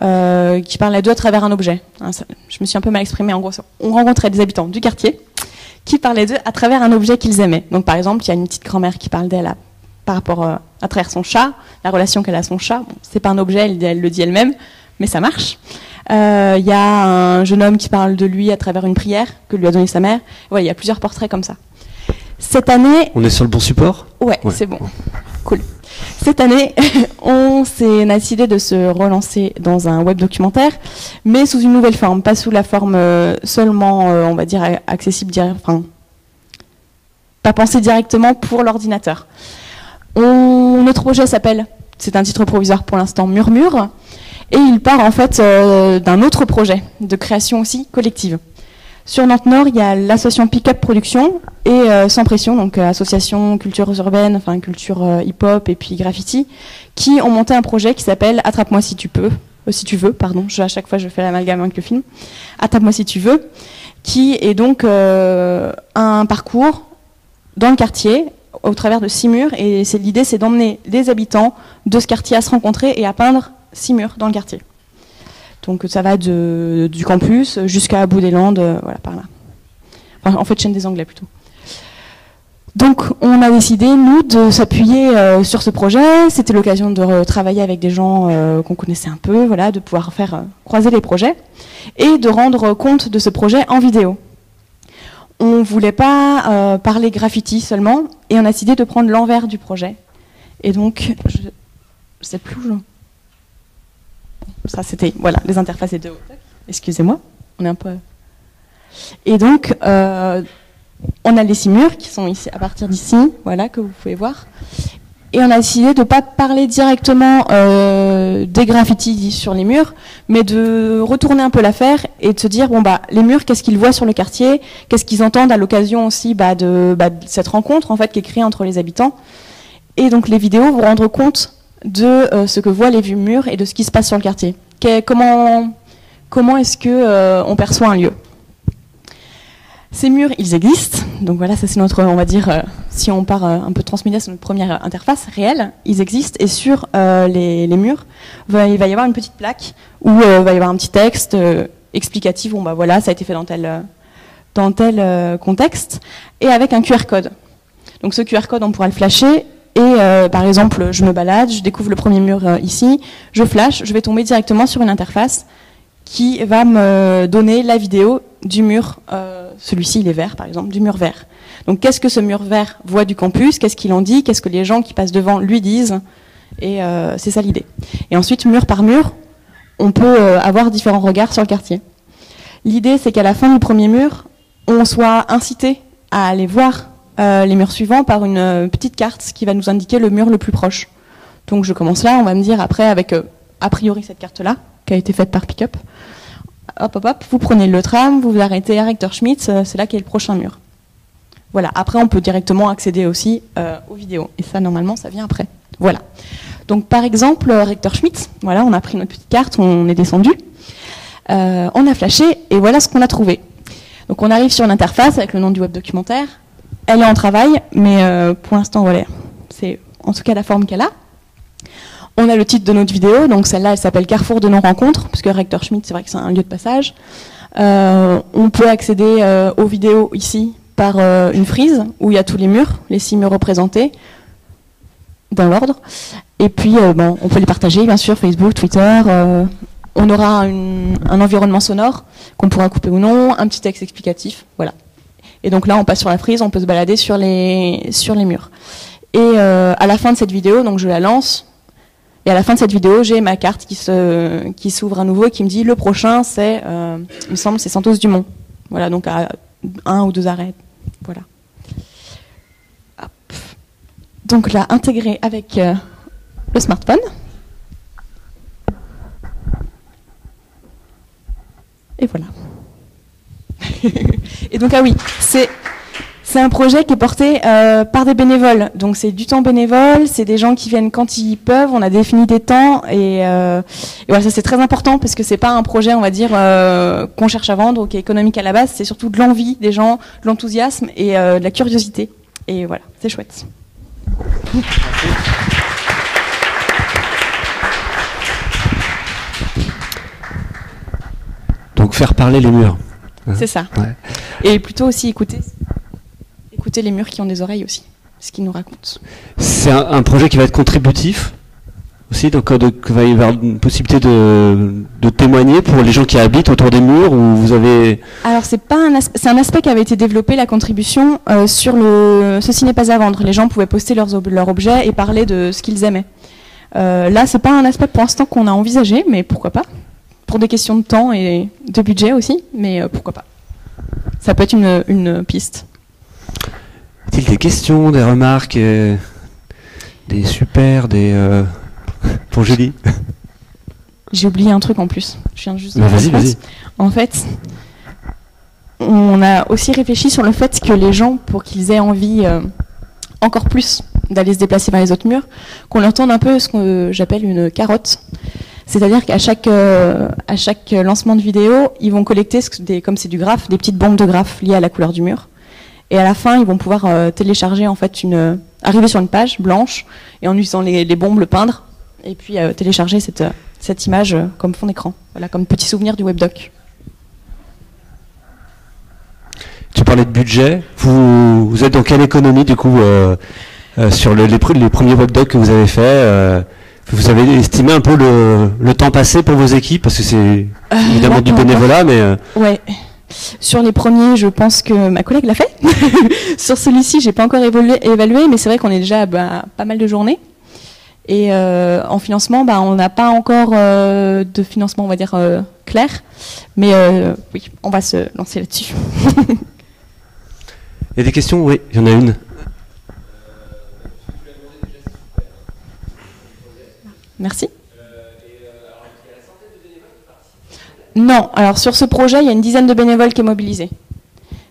qui parlait d'eux à travers un objet. Hein, je me suis un peu mal exprimée. En gros, on rencontrait des habitants du quartier qui parlaient d'eux à travers un objet qu'ils aimaient. Donc par exemple, il y a une petite grand-mère qui parle d'elle par rapport euh, à travers son chat, la relation qu'elle a à son chat. Bon, c'est pas un objet, elle, le dit elle-même, mais ça marche. Euh, il y a un jeune homme qui parle de lui à travers une prière que lui a donnée sa mère. Ouais, il y a plusieurs portraits comme ça. Cette année. On est sur le bon support? Ouais, c'est bon. Cool. Cette année, [laughs] on s'est décidé de se relancer dans un web documentaire, mais sous une nouvelle forme, pas sous la forme euh, seulement, euh, on va dire, accessible, enfin, pas pensé directement pour l'ordinateur. Notre projet s'appelle, c'est un titre provisoire pour l'instant, Murmure, et il part en fait euh, d'un autre projet de création aussi collective. Sur Nantes Nord, il y a l'association Pickup Production et euh, Sans Pression, donc euh, association culture urbaine, enfin culture euh, hip-hop et puis graffiti, qui ont monté un projet qui s'appelle Attrape-moi si tu peux, si tu veux, pardon, je, à chaque fois je fais l'amalgame avec le film, Attrape-moi si tu veux, qui est donc un parcours dans le quartier au travers de six murs et l'idée c'est d'emmener les habitants de ce quartier à se rencontrer et à peindre six murs dans le quartier. Donc ça va du campus jusqu'à bout des Landes, euh, voilà, par là. en fait, chaîne des Anglais plutôt. Donc on a décidé, nous, de s'appuyer euh, sur ce projet. C'était l'occasion de travailler avec des gens euh, qu'on connaissait un peu, voilà, de pouvoir faire croiser les projets et de rendre compte de ce projet en vidéo. On ne voulait pas parler graffiti seulement et on a décidé de prendre l'envers du projet. Et donc, je ne sais plus où ça, c'était voilà, les interfaces deux. Excusez-moi, on est un peu. Et donc, euh, on a les six murs qui sont ici, à partir d'ici, voilà, que vous pouvez voir. Et on a décidé de ne pas parler directement euh, des graffitis sur les murs, mais de retourner un peu l'affaire et de se dire bon bah les murs, qu'est-ce qu'ils voient sur le quartier, qu'est-ce qu'ils entendent à l'occasion aussi bah, de, bah, de, cette rencontre en fait qui est créée entre les habitants? Et donc les vidéos vont rendre compte de euh, ce que voient les vues murs et de ce qui se passe sur le quartier. comment comment est-ce que euh, on perçoit un lieu? Ces murs, ils existent. Donc voilà, ça c'est notre, on va dire, euh, si on part un peu transmédia, c'est notre première interface réelle. Ils existent et sur les, murs, il va y avoir une petite plaque où il va y avoir un petit texte explicatif. Bon bah voilà, ça a été fait dans tel dans tel contexte et avec un QR code. Donc ce QR code, on pourra le flasher et euh, par exemple, je me balade, je découvre le premier mur euh, ici, je flash, je vais tomber directement sur une interface qui va me donner la vidéo du mur, euh, celui-ci il est vert par exemple, du mur vert. Donc qu'est-ce que ce mur vert voit du campus, qu'est-ce qu'il en dit, qu'est-ce que les gens qui passent devant lui disent, et c'est ça l'idée. Et ensuite, mur par mur, on peut avoir différents regards sur le quartier. L'idée c'est qu'à la fin du premier mur, on soit incité à aller voir euh, les murs suivants par une euh, petite carte qui va nous indiquer le mur le plus proche. Donc je commence là, on va me dire après avec euh, a priori cette carte-là, qui a été faite par Pickup. Hop, hop, hop, vous prenez le tram, vous vous arrêtez à Rector Schmidt, c'est là qu'est le prochain mur. Voilà, après on peut directement accéder aussi aux vidéos. Et ça, normalement, ça vient après. Voilà. Donc par exemple, Rector Schmidt, voilà, on a pris notre petite carte, on est descendu, on a flashé, et voilà ce qu'on a trouvé. Donc on arrive sur l'interface avec le nom du web documentaire, elle est en travail, mais euh, pour l'instant, voilà, c'est en tout cas la forme qu'elle a. On a le titre de notre vidéo, donc celle-là, elle s'appelle Carrefour de nos rencontres, puisque Rector Schmidt, c'est vrai que c'est un lieu de passage. Euh, on peut accéder euh, aux vidéos ici par une frise où il y a tous les murs, les six murs représentés dans l'ordre. Et puis, bon, on peut les partager, bien sûr, Facebook, Twitter. on aura un environnement sonore qu'on pourra couper ou non, un petit texte explicatif, voilà. Et donc là, on passe sur la frise, on peut se balader sur les, sur les murs. Et euh, à la fin de cette vidéo, donc je la lance, et à la fin de cette vidéo, j'ai ma carte qui se, qui s'ouvre à nouveau et qui me dit le prochain, c'est, euh, me semble, c'est Santos Dumont. Voilà, donc à un ou deux arrêts. Voilà. Donc là, intégré avec euh, le smartphone. Et voilà. Et donc, ah oui, c'est. C'est un projet qui est porté euh, par des bénévoles. Donc c'est du temps bénévole, c'est des gens qui viennent quand ils peuvent. On a défini des temps et, euh, voilà, ça c'est très important parce que c'est pas un projet, on va dire, euh, qu'on cherche à vendre ou qui est économique à la base. C'est surtout de l'envie des gens, de l'enthousiasme et de la curiosité. Et voilà, c'est chouette. Donc faire parler les murs. C'est ça. Et plutôt aussi écouter écouter les murs qui ont des oreilles aussi, ce qu'ils nous racontent. C'est un, un projet qui va être contributif aussi, donc euh, de, que va y avoir une possibilité de, de témoigner pour les gens qui habitent autour des murs ou vous avez Alors c'est pas un as- c'est un aspect qui avait été développé la contribution euh, sur le ceci n'est pas à vendre. Les gens pouvaient poster leurs ob- leurs objets et parler de ce qu'ils aimaient. Euh, là c'est pas un aspect pour l'instant qu'on a envisagé, mais pourquoi pas Pour des questions de temps et de budget aussi, mais euh, pourquoi pas Ça peut être une, une piste. y a-t-il des questions, des remarques, euh, des super, des euh, pour Julie? J'ai oublié un truc en plus. Je viens juste de Bah, vas-y, vas-y. En fait, on a aussi réfléchi sur le fait que les gens, pour qu'ils aient envie euh, encore plus d'aller se déplacer vers les autres murs, qu'on leur tende un peu ce que j'appelle une carotte. C'est-à-dire qu'à chaque, euh, à chaque lancement de vidéo, ils vont collecter, comme c'est du graphe, des petites bombes de graphes liées à la couleur du mur. Et à la fin, ils vont pouvoir euh, télécharger, en fait, une, euh, arriver sur une page blanche et en utilisant les, bombes, le peindre, et puis euh, télécharger cette, euh, image euh, comme fond d'écran. Voilà, comme petit souvenir du webdoc. Tu parlais de budget. Vous, êtes dans quelle économie du coup euh, euh, sur le- les, les premiers webdocs que vous avez fait euh, Vous avez estimé un peu le, le temps passé pour vos équipes parce que c'est évidemment là, du bénévolat, mais euh, Ouais. Sur les premiers, je pense que ma collègue l'a fait. [laughs] Sur celui-ci, j'ai pas encore évolué- évalué, mais c'est vrai qu'on est déjà à bah, pas mal de journées. Et euh, en financement, bah, on n'a pas encore euh, de financement, on va dire, euh, clair. Mais euh, oui, on va se lancer là-dessus. [laughs] il y a des questions? Oui, il y en a une. Merci. Non, alors sur ce projet, il y a une dizaine de bénévoles qui est mobilisée.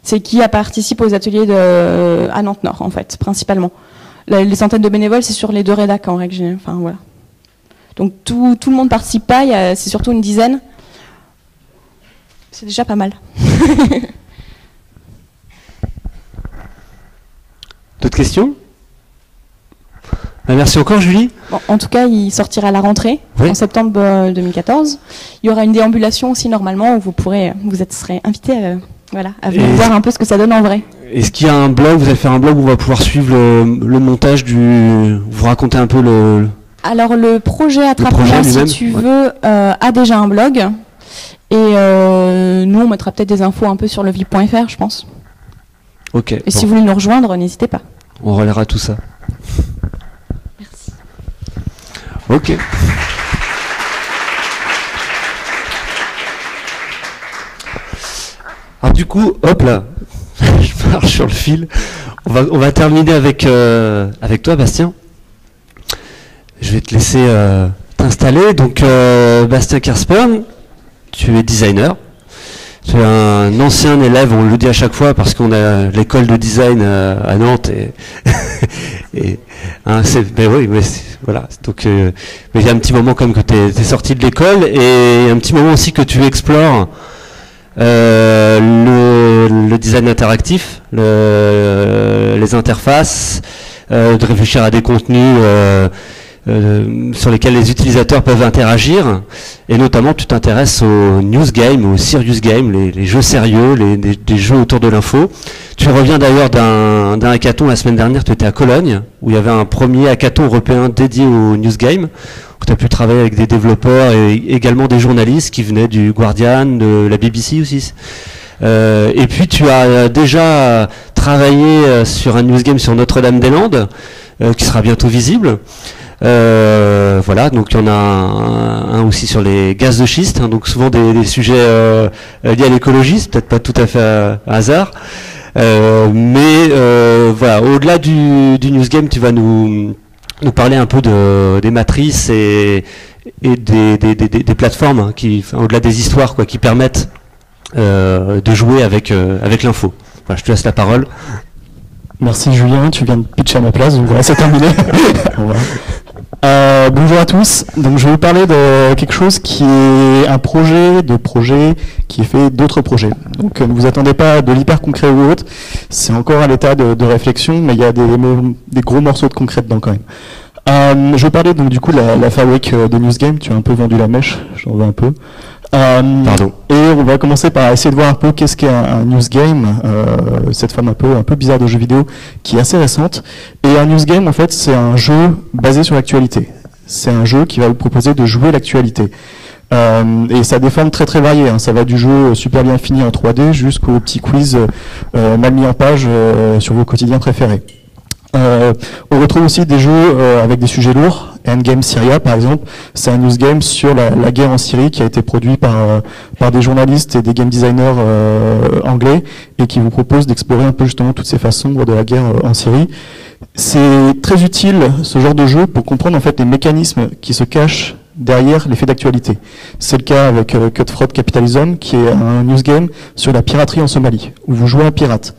C'est qui a participé aux ateliers à Nantes-Nord, en fait, principalement. Les centaines de bénévoles, c'est sur les deux rédacs, en règle générale. Enfin, voilà. Donc tout, tout le monde participe pas, c'est surtout une dizaine. C'est déjà pas mal. [laughs] D'autres questions? Bah, Merci encore Julie. Bon, en tout cas, il sortira à la rentrée, Oui. en septembre euh, 2014. Il y aura une déambulation aussi, normalement, où vous pourrez, vous êtes, serez invité à, voilà, à venir voir un peu ce que ça donne en vrai. Est-ce qu'il y a un blog Vous allez faire un blog où on va pouvoir suivre le, le montage du. Vous racontez un peu le. Alors le projet Attrape-moi, si tu ouais. veux, euh, a déjà un blog. Et euh, nous, on mettra peut-être des infos un peu sur levip.fr, je pense. Ok. Et bon, si vous voulez nous rejoindre, n'hésitez pas. On relaiera tout ça. Ok. Alors du coup, hop là, [laughs] je marche sur le fil. On va, on va terminer avec, euh, toi, Bastien. Je vais te laisser euh, t'installer. Donc, euh, Bastien Kerspern, tu es designer. Es un ancien élève, on le dit à chaque fois parce qu'on a l'école de design euh, à Nantes et, [laughs] et hein, c'est, ben oui, mais c'est- voilà. Donc, euh, mais il y a un petit moment comme que tu es, sorti de l'école et un petit moment aussi que tu explores euh, le, le design interactif, le- les interfaces, euh, de réfléchir à des contenus euh, euh, sur lesquels les utilisateurs peuvent interagir. Et notamment, tu t'intéresses aux news games, aux serious games, les, jeux sérieux, les, jeux autour de l'info. Tu reviens d'ailleurs d'un hackathon la semaine dernière, tu étais à Cologne, où il y avait un premier hackathon européen dédié aux news games, où tu as pu travailler avec des développeurs et également des journalistes qui venaient du Guardian, de la BBC aussi. Euh, et puis tu as déjà travaillé euh, sur un news game sur Notre-Dame-des-Landes, euh, qui sera bientôt visible. Euh, voilà, donc il y en a un, un aussi sur les gaz de schiste, hein, donc souvent des, des sujets euh, liés à l'écologie, c'est peut-être pas tout à fait hasard. Euh, mais euh, voilà, au-delà du, du news game, tu vas nous, nous parler un peu de, des matrices et, et des, plateformes hein, qui, enfin, au-delà des histoires, quoi, qui permettent de jouer avec, avec l'info. Voilà, je te laisse la parole. Merci Julien, tu viens de pitcher à ma place, donc voilà, c'est terminé. [laughs] Euh, bonjour à tous. Donc je vais vous parler de quelque chose qui est un projet de projet qui est fait d'autres projets. Donc euh, ne vous attendez pas de l'hyper concret ou autre. C'est encore à l'état de, réflexion, mais il y a des, gros morceaux de concret dedans quand même. Euh, je vais parler donc du coup de la, la fabrique de News Game. Tu as un peu vendu la mèche, j'en veux un peu. Euh, Pardon. Et on va commencer par essayer de voir un peu qu'est-ce qu'est un, un news game, euh, cette forme un peu, un peu bizarre de jeu vidéo qui est assez récente. Et un news game, en fait, c'est un jeu basé sur l'actualité. C'est un jeu qui va vous proposer de jouer l'actualité. Euh, et ça a des formes très très variées. hein. Ça va du jeu super bien fini en 3D jusqu'au petit quiz euh, mal mis en page euh, sur vos quotidiens préférés. Euh, on retrouve aussi des jeux euh, avec des sujets lourds. Endgame Syria, par exemple, c'est un news game sur la, guerre en Syrie qui a été produit par, euh, des journalistes et des game designers euh, anglais et qui vous propose d'explorer un peu justement toutes ces façons de la guerre euh, en Syrie. C'est très utile ce genre de jeu pour comprendre en fait les mécanismes qui se cachent derrière les faits d'actualité. C'est le cas avec euh, Cutthroat Capitalism, qui est un news game sur la piraterie en Somalie, où vous jouez un pirate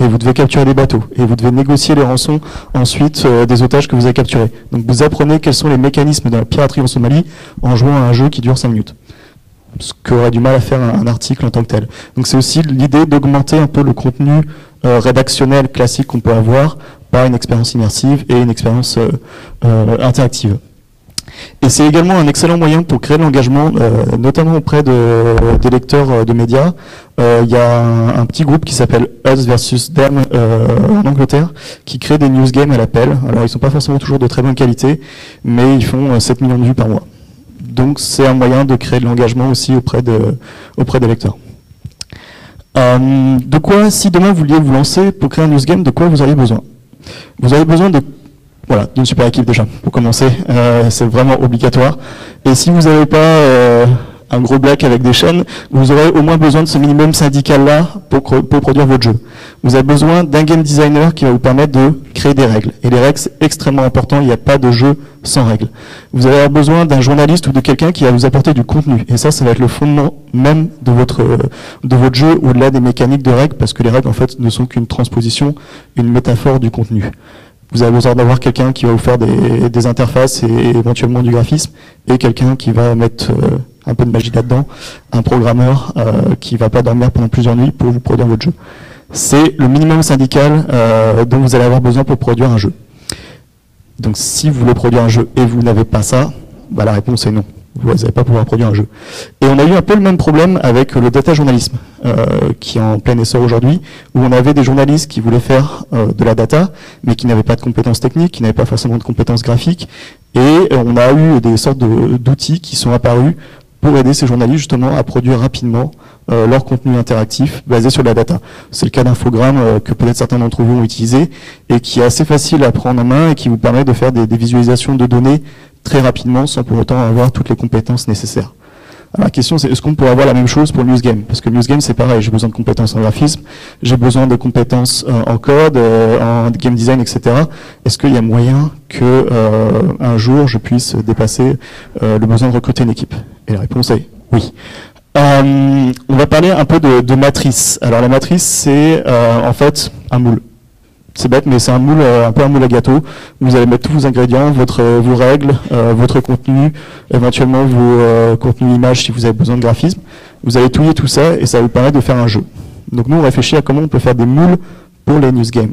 et vous devez capturer des bateaux et vous devez négocier les rançons ensuite euh, des otages que vous avez capturés. Donc vous apprenez quels sont les mécanismes de la piraterie en Somalie en jouant à un jeu qui dure 5 minutes. Ce qu'aurait du mal à faire un, article en tant que tel. Donc c'est aussi l'idée d'augmenter un peu le contenu euh, rédactionnel classique qu'on peut avoir par une expérience immersive et une expérience euh, interactive. Et c'est également un excellent moyen pour créer de l'engagement, euh, notamment auprès de, des lecteurs euh, de médias. Euh, Il y a un, petit groupe qui s'appelle Us versus Them en Angleterre, qui crée des news games à l'appel. Alors ils sont pas forcément toujours de très bonne qualité, mais ils font euh, 7 millions de vues par mois. Donc c'est un moyen de créer de l'engagement aussi auprès, de, auprès des lecteurs. De quoi, si demain vous vouliez vous lancer pour créer un news game, de quoi vous auriez besoin? Vous avez besoin de voilà, d'une super équipe déjà, pour commencer. Euh, c'est vraiment obligatoire. Et si vous n'avez pas euh, un gros black avec des chaînes, vous aurez au moins besoin de ce minimum syndical-là pour, pour produire votre jeu. Vous avez besoin d'un game designer qui va vous permettre de créer des règles. Et les règles, c'est extrêmement important, il n'y a pas de jeu sans règles. Vous allez avoir besoin d'un journaliste ou de quelqu'un qui va vous apporter du contenu. Et ça, ça va être le fondement même de votre, de votre jeu, au-delà des mécaniques de règles, parce que les règles, en fait, ne sont qu'une transposition, une métaphore du contenu. Vous avez besoin d'avoir quelqu'un qui va vous faire des, des interfaces et éventuellement du graphisme, et quelqu'un qui va mettre euh, un peu de magie là-dedans, un programmeur euh, qui va pas dormir pendant plusieurs nuits pour vous produire votre jeu. C'est le minimum syndical euh, dont vous allez avoir besoin pour produire un jeu. Donc si vous voulez produire un jeu et vous n'avez pas ça, bah, la réponse est non. Vous n'allez pas pouvoir produire un jeu. Et on a eu un peu le même problème avec le data journalisme, euh, qui est en plein essor aujourd'hui, où on avait des journalistes qui voulaient faire euh, de la data, mais qui n'avaient pas de compétences techniques, qui n'avaient pas forcément de compétences graphiques. Et euh, on a eu des sortes d'outils qui sont apparus pour aider ces journalistes justement à produire rapidement euh, leur contenu interactif basé sur la data. C'est le cas d'infogramme euh, que peut-être certains d'entre vous ont utilisé et qui est assez facile à prendre en main et qui vous permet de faire des, des visualisations de données très rapidement sans pour autant avoir toutes les compétences nécessaires. Alors la question c'est est-ce qu'on pourrait avoir la même chose pour news game Parce que news game c'est pareil, j'ai besoin de compétences en graphisme, j'ai besoin de compétences euh, en code, euh, en game design, etc. Est-ce qu'il y a moyen que euh, un jour je puisse dépasser le besoin de recruter une équipe? Et la réponse est oui. On va parler un peu de, matrice. Alors la matrice c'est en fait un moule. C'est bête, mais c'est un moule, euh, un peu un moule à gâteau. Vous allez mettre tous vos ingrédients, votre, euh, vos règles, euh, votre contenu, éventuellement vos contenus images si vous avez besoin de graphisme. Vous allez touiller tout ça et ça vous permettre de faire un jeu. Donc nous, on réfléchit à comment on peut faire des moules pour les news games.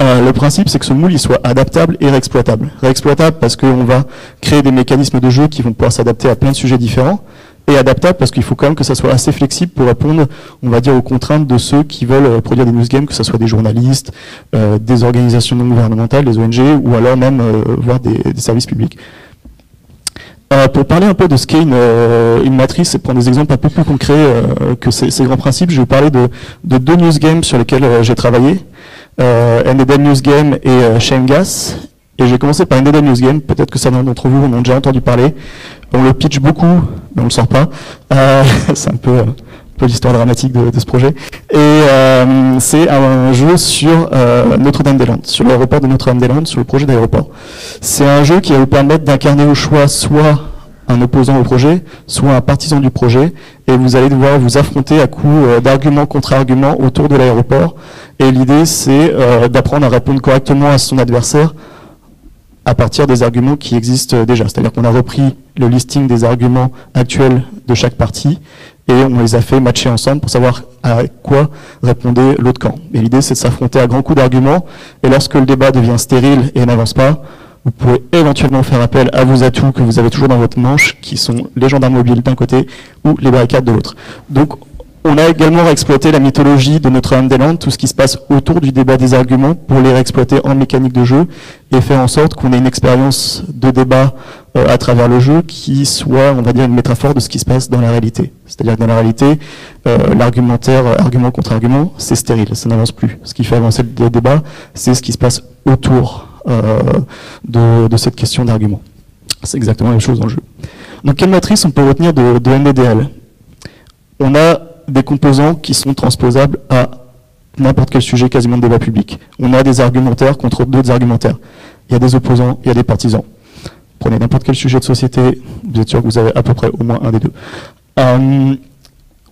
Le principe, c'est que ce moule il soit adaptable et réexploitable. Réexploitable parce qu'on va créer des mécanismes de jeu qui vont pouvoir s'adapter à plein de sujets différents, et adaptable parce qu'il faut quand même que ça soit assez flexible pour répondre, on va dire, aux contraintes de ceux qui veulent euh, produire des news games, que ce soit des journalistes, euh, des organisations non gouvernementales, des ONG, ou alors même euh, voire des, des services publics. Euh, pour parler un peu de ce qu'est une, une matrice et prendre des exemples un peu plus concrets euh, que ces, ces grands principes, je vais vous parler de, de deux news games sur lesquels euh, j'ai travaillé, euh, NDM News Game et Shame. Et j'ai commencé par NDM News Game, peut-être que certains d'entre vous en ont déjà entendu parler. On le pitch beaucoup, mais on le sort pas. Euh, [laughs] c'est un peu, euh, un peu l'histoire dramatique de, de ce projet. Et euh, c'est un jeu sur euh, Notre-Dame-des-Landes, sur l'aéroport de Notre-Dame-des-Landes, sur le projet d'aéroport. C'est un jeu qui va vous permettre d'incarner au choix soit un opposant au projet, soit un partisan du projet, et vous allez devoir vous affronter à coups euh, d'arguments contre arguments autour de l'aéroport. Et l'idée, c'est euh, d'apprendre à répondre correctement à son adversaire à partir des arguments qui existent déjà. C'est-à-dire qu'on a repris le listing des arguments actuels de chaque partie et on les a fait matcher ensemble pour savoir à quoi répondait l'autre camp. Et l'idée, c'est de s'affronter à grands coups d'arguments et lorsque le débat devient stérile et n'avance pas, Vous pouvez éventuellement faire appel à vos atouts que vous avez toujours dans votre manche, qui sont les gendarmes mobiles d'un côté ou les barricades de l'autre. Donc on a également exploité la mythologie de Notre-Dame-des-Landes, tout ce qui se passe autour du débat des arguments pour les réexploiter en mécanique de jeu et faire en sorte qu'on ait une expérience de débat euh, à travers le jeu qui soit, on va dire, une métaphore de ce qui se passe dans la réalité. C'est-à-dire que dans la réalité, euh, l'argumentaire, argument contre argument, c'est stérile, ça n'avance plus. Ce qui fait avancer le débat, c'est ce qui se passe autour euh, de, cette question d'argument. C'est exactement la même chose dans le jeu. Donc quelle matrice on peut retenir de, de On a des composants qui sont transposables à n'importe quel sujet quasiment de débat public. On a des argumentaires contre d'autres argumentaires. Il y a des opposants, il y a des partisans. Prenez n'importe quel sujet de société, vous êtes sûr que vous avez à peu près au moins un des deux. Euh,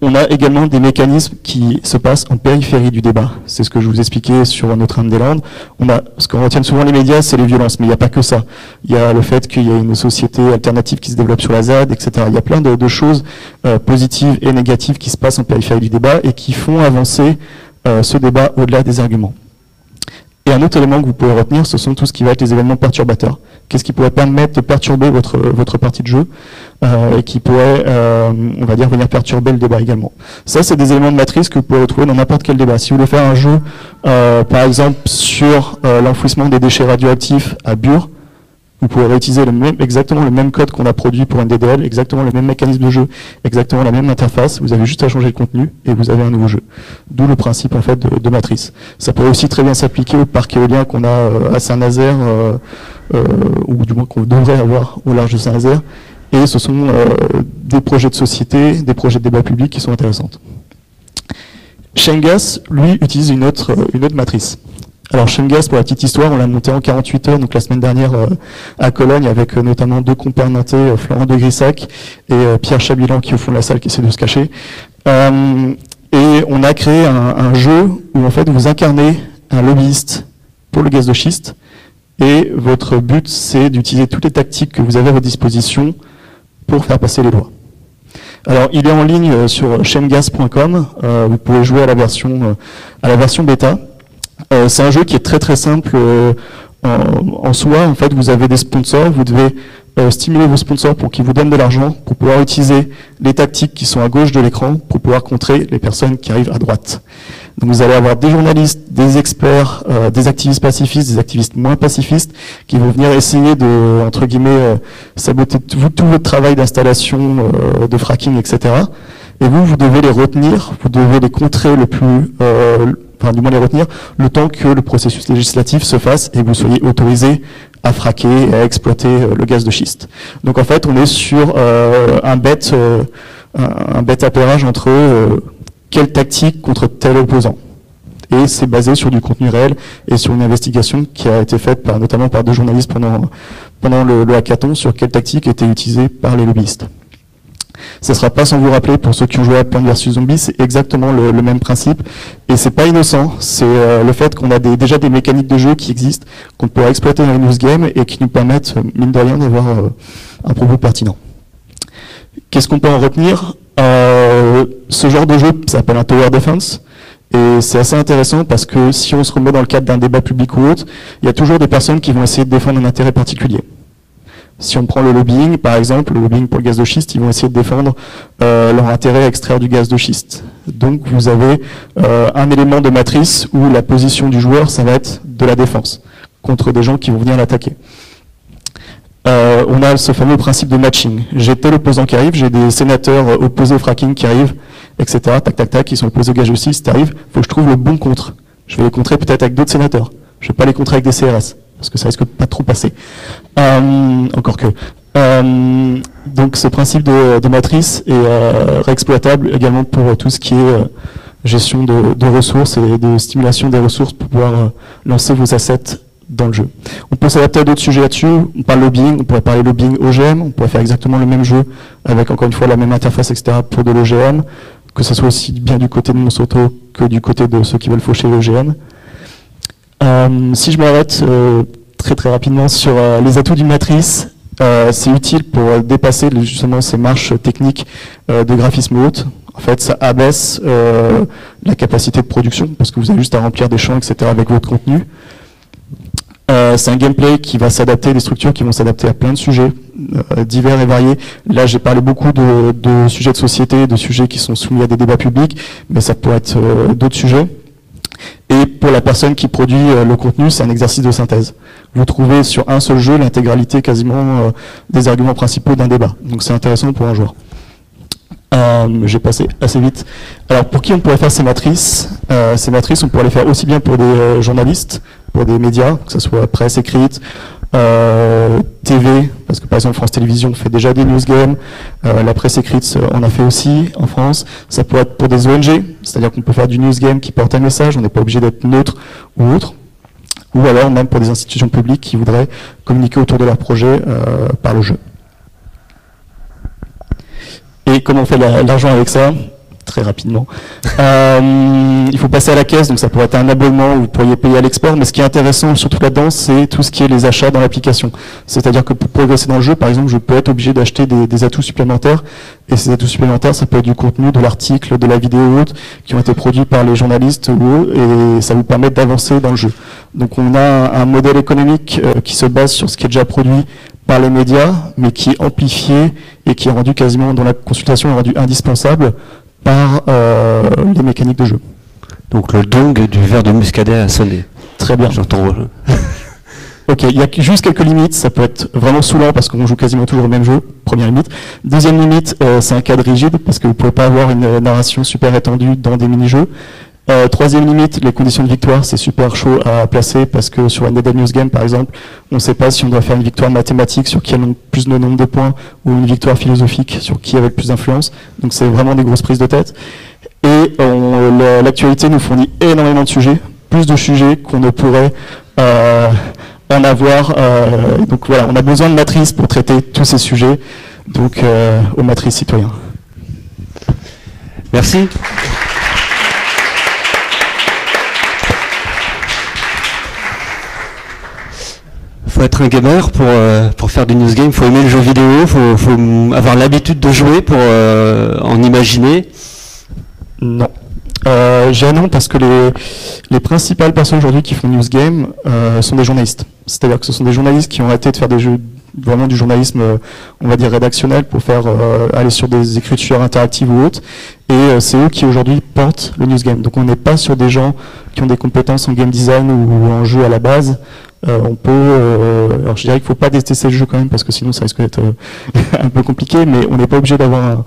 on a également des mécanismes qui se passent en périphérie du débat. C'est ce que je vous expliquais sur Notre-Dame-des-Landes. On a, ce qu'on retient souvent les médias, c'est les violences, mais il n'y a pas que ça. Il y a le fait qu'il y a une société alternative qui se développe sur la ZAD, etc. Il y a plein de, choses euh, positives et négatives qui se passent en périphérie du débat et qui font avancer euh, ce débat au-delà des arguments. Et un autre élément que vous pouvez retenir, ce sont tout ce qui va être les événements perturbateurs. Qu'est-ce qui pourrait permettre de perturber votre, votre partie de jeu euh, et qui pourrait, euh, on va dire, venir perturber le débat également. Ça, c'est des éléments de matrice que vous pouvez retrouver dans n'importe quel débat. Si vous voulez faire un jeu, euh, par exemple, sur l'enfouissement des déchets radioactifs à Bure, vous pouvez réutiliser exactement le même code qu'on a produit pour un DDL, exactement le même mécanisme de jeu, exactement la même interface. Vous avez juste à changer le contenu et vous avez un nouveau jeu. D'où le principe en fait de, matrice. Ça pourrait aussi très bien s'appliquer au parc éolien qu'on a à Saint-Nazaire, ou du moins qu'on devrait avoir au large de Saint-Nazaire, et ce sont euh, des projets de société, des projets de débat public qui sont intéressants. Shengas, lui, utilise euh, une autre matrice. Alors Shengas, pour la petite histoire, on l'a monté en 48 heures, donc la semaine dernière euh, à Cologne, avec notamment deux compères nantais, Florent de Grissac et Pierre Chabilan qui au fond de la salle qui essaie de se cacher. et on a créé un, jeu où en fait vous incarnez un lobbyiste pour le gaz de schiste, et votre but c'est d'utiliser toutes les tactiques que vous avez à votre disposition pour faire passer les lois. Alors, il est en ligne euh, sur chaingas.com. Euh, vous pouvez jouer à la version, euh, à la version bêta. C'est un jeu qui est très très simple en, soi. En fait, vous avez des sponsors. Vous devez stimuler vos sponsors pour qu'ils vous donnent de l'argent, pour pouvoir utiliser les tactiques qui sont à gauche de l'écran, pour pouvoir contrer les personnes qui arrivent à droite. Donc vous allez avoir des journalistes, des experts, euh, des activistes pacifistes, des activistes moins pacifistes, qui vont venir essayer de, entre guillemets, euh, saboter tout, votre travail d'installation, euh, de fracking, etc. Et vous, vous devez les retenir, vous devez les contrer le plus, enfin du moins les retenir, le temps que le processus législatif se fasse et vous soyez autorisé à fraquer et à exploiter le gaz de schiste. Donc en fait, on est sur un bête, un bête appairage entre quelle tactique contre tel opposant. Et c'est basé sur du contenu réel et sur une investigation qui a été faite notamment par deux journalistes pendant, pendant le, hackathon sur quelle tactique était utilisée par les lobbyistes. Ce ne sera pas sans vous rappeler, pour ceux qui ont joué à Plant vs Zombie, c'est exactement le, même principe. Et c'est pas innocent, c'est euh, le fait qu'on a déjà des mécaniques de jeu qui existent, qu'on pourra exploiter dans les news games et qui nous permettent, mine de rien, d'avoir euh, un propos pertinent. Qu'est-ce qu'on peut en retenir? Euh, Ce genre de jeu s'appelle un tower defense. Et c'est assez intéressant parce que si on se remet dans le cadre d'un débat public ou autre, il y a toujours des personnes qui vont essayer de défendre un intérêt particulier. Si on prend le lobbying, par exemple, le lobbying pour le gaz de schiste, ils vont essayer de défendre euh, leur intérêt à extraire du gaz de schiste. Donc vous avez euh, un élément de matrice où la position du joueur, ça va être de la défense contre des gens qui vont venir l'attaquer. Euh, on a ce fameux principe de matching. J'ai tel opposant qui arrive, j'ai des sénateurs opposés au fracking qui arrivent, etc. Tac, tac, tac, qui sont opposés au gage aussi, ça arrive. faut que je trouve le bon contre. Je vais les contrer peut-être avec d'autres sénateurs. Je vais pas les contrer avec des CRS, parce que ça risque de pas trop passer. Euh, encore que. donc ce principe de, matrice est réexploitable également pour tout ce qui est gestion de, de, ressources et de stimulation des ressources pour pouvoir lancer vos assets dans le jeu. On peut s'adapter à d'autres sujets là-dessus. On parle lobbying, on pourrait parler lobbying OGM, on pourrait faire exactement le même jeu avec encore une fois la même interface, etc. pour de l'OGM, que ce soit aussi bien du côté de Monsanto que du côté de ceux qui veulent faucher l'OGM. Euh, si je m'arrête euh, très très rapidement sur euh, les atouts d'une matrice, c'est utile pour dépasser justement ces marches techniques de graphisme haute. En fait, ça abaisse la capacité de production parce que vous avez juste à remplir des champs, etc. avec votre contenu. C'est un gameplay qui va s'adapter, des structures qui vont s'adapter à plein de sujets divers et variés. Là, j'ai parlé beaucoup de, sujets de société, de sujets qui sont soumis à des débats publics, mais ça pourrait être d'autres sujets. Et pour la personne qui produit euh, le contenu, c'est un exercice de synthèse. Vous trouvez sur un seul jeu l'intégralité quasiment des arguments principaux d'un débat. Donc c'est intéressant pour un joueur. Euh, J'ai passé assez vite. Alors pour qui on pourrait faire ces matrices? Euh, Ces matrices, on pourrait les faire aussi bien pour des euh, journalistes, pour des médias, que ce soit presse écrite, euh, TV, parce que par exemple France Télévisions fait déjà des news games, euh, la presse écrite en a fait aussi en France. Ça peut être pour des ONG, c'est-à-dire qu'on peut faire du news game qui porte un message, on n'est pas obligé d'être neutre ou autre. Ou alors même pour des institutions publiques qui voudraient communiquer autour de leur projet euh, par le jeu. Et comment on fait l'argent avec ça? Très rapidement. Euh, il faut passer à la caisse, donc ça pourrait être un abonnement, vous pourriez payer à l'export, mais ce qui est intéressant surtout là-dedans, c'est tout ce qui est les achats dans l'application. C'est-à-dire que pour progresser dans le jeu, par exemple, je peux être obligé d'acheter des, atouts supplémentaires, et ces atouts supplémentaires, ça peut être du contenu, de l'article, de la vidéo ou autre, qui ont été produits par les journalistes ou et ça vous permet d'avancer dans le jeu. Donc on a un, modèle économique euh, qui se base sur ce qui est déjà produit par les médias, mais qui est amplifié et qui est rendu quasiment, dans la consultation, est rendu indispensable par euh, les mécaniques de jeu. Donc le dong du verre de muscadet a sonné. Très bien. J'entends. [laughs] ok, il y a juste quelques limites. Ça peut être vraiment saoulant parce qu'on joue quasiment toujours le même jeu. Première limite. Deuxième limite, euh, c'est un cadre rigide parce que vous ne pouvez pas avoir une narration super étendue dans des mini-jeux. Euh, troisième limite, les conditions de victoire, c'est super chaud à placer parce que sur un Dead News Game, par exemple, on ne sait pas si on doit faire une victoire mathématique sur qui a le plus de nombre de points ou une victoire philosophique sur qui avait le plus d'influence. Donc c'est vraiment des grosses prises de tête. Et l'actualité nous fournit énormément de sujets, plus de sujets qu'on ne pourrait euh, en avoir. Euh, donc voilà, on a besoin de matrices pour traiter tous ces sujets. Donc euh, aux matrices citoyens. Merci. Faut être un gamer pour, euh, pour faire du news game, faut aimer le jeu vidéo, faut, faut avoir l'habitude de jouer pour euh, en imaginer. Non. Euh, J'ai non parce que les, les principales personnes aujourd'hui qui font news game euh, sont des journalistes. C'est-à-dire que ce sont des journalistes qui ont arrêté de faire des jeux vraiment du journalisme, on va dire rédactionnel, pour faire aller sur des écritures interactives ou autres. Et c'est eux qui aujourd'hui portent le news game. Donc on n'est pas sur des gens qui ont des compétences en game design ou en jeu à la base. Euh, on peut, euh, alors je dirais qu'il ne faut pas détester le jeu quand même parce que sinon ça risque d'être euh, [laughs] un peu compliqué, mais on n'est pas obligé d'avoir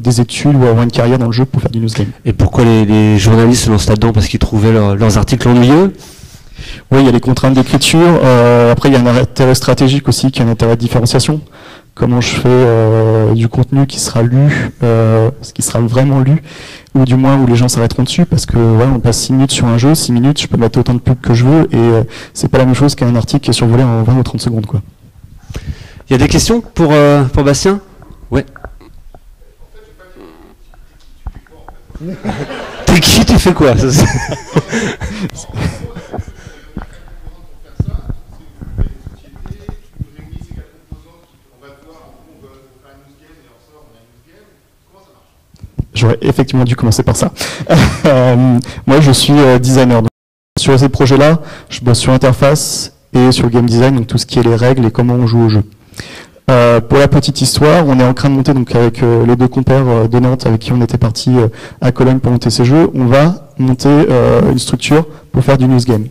des études ou avoir une carrière dans le jeu pour faire du news game. Et pourquoi les, journalistes se lancent là-dedans? Parce qu'ils trouvaient leurs articles ennuyeux? Oui, il y a les contraintes d'écriture. après, il y a un intérêt stratégique aussi qui est un intérêt de différenciation comment je fais euh, du contenu qui sera lu, euh, ce qui sera vraiment lu, ou du moins où les gens s'arrêteront dessus, parce que ouais, on passe 6 minutes sur un jeu, 6 minutes, je peux mettre autant de pubs que je veux, et euh, c'est pas la même chose qu'un article qui est survolé en 20 ou 30 secondes. Quoi. Il y a des questions pour, pour Bastien? Ouais. [laughs] T'es qui? Tu fais quoi? [laughs] J'aurais effectivement dû commencer par ça. [laughs] Euh, moi, je suis euh, designer. sur ces projets-là, je bosse sur l'interface et sur game design, donc tout ce qui est les règles et comment on joue au jeu. Euh, pour la petite histoire, on est en train de monter donc avec les deux compères de Nantes avec qui on était parti à Cologne pour monter ces jeux. On va monter une structure pour faire du news game,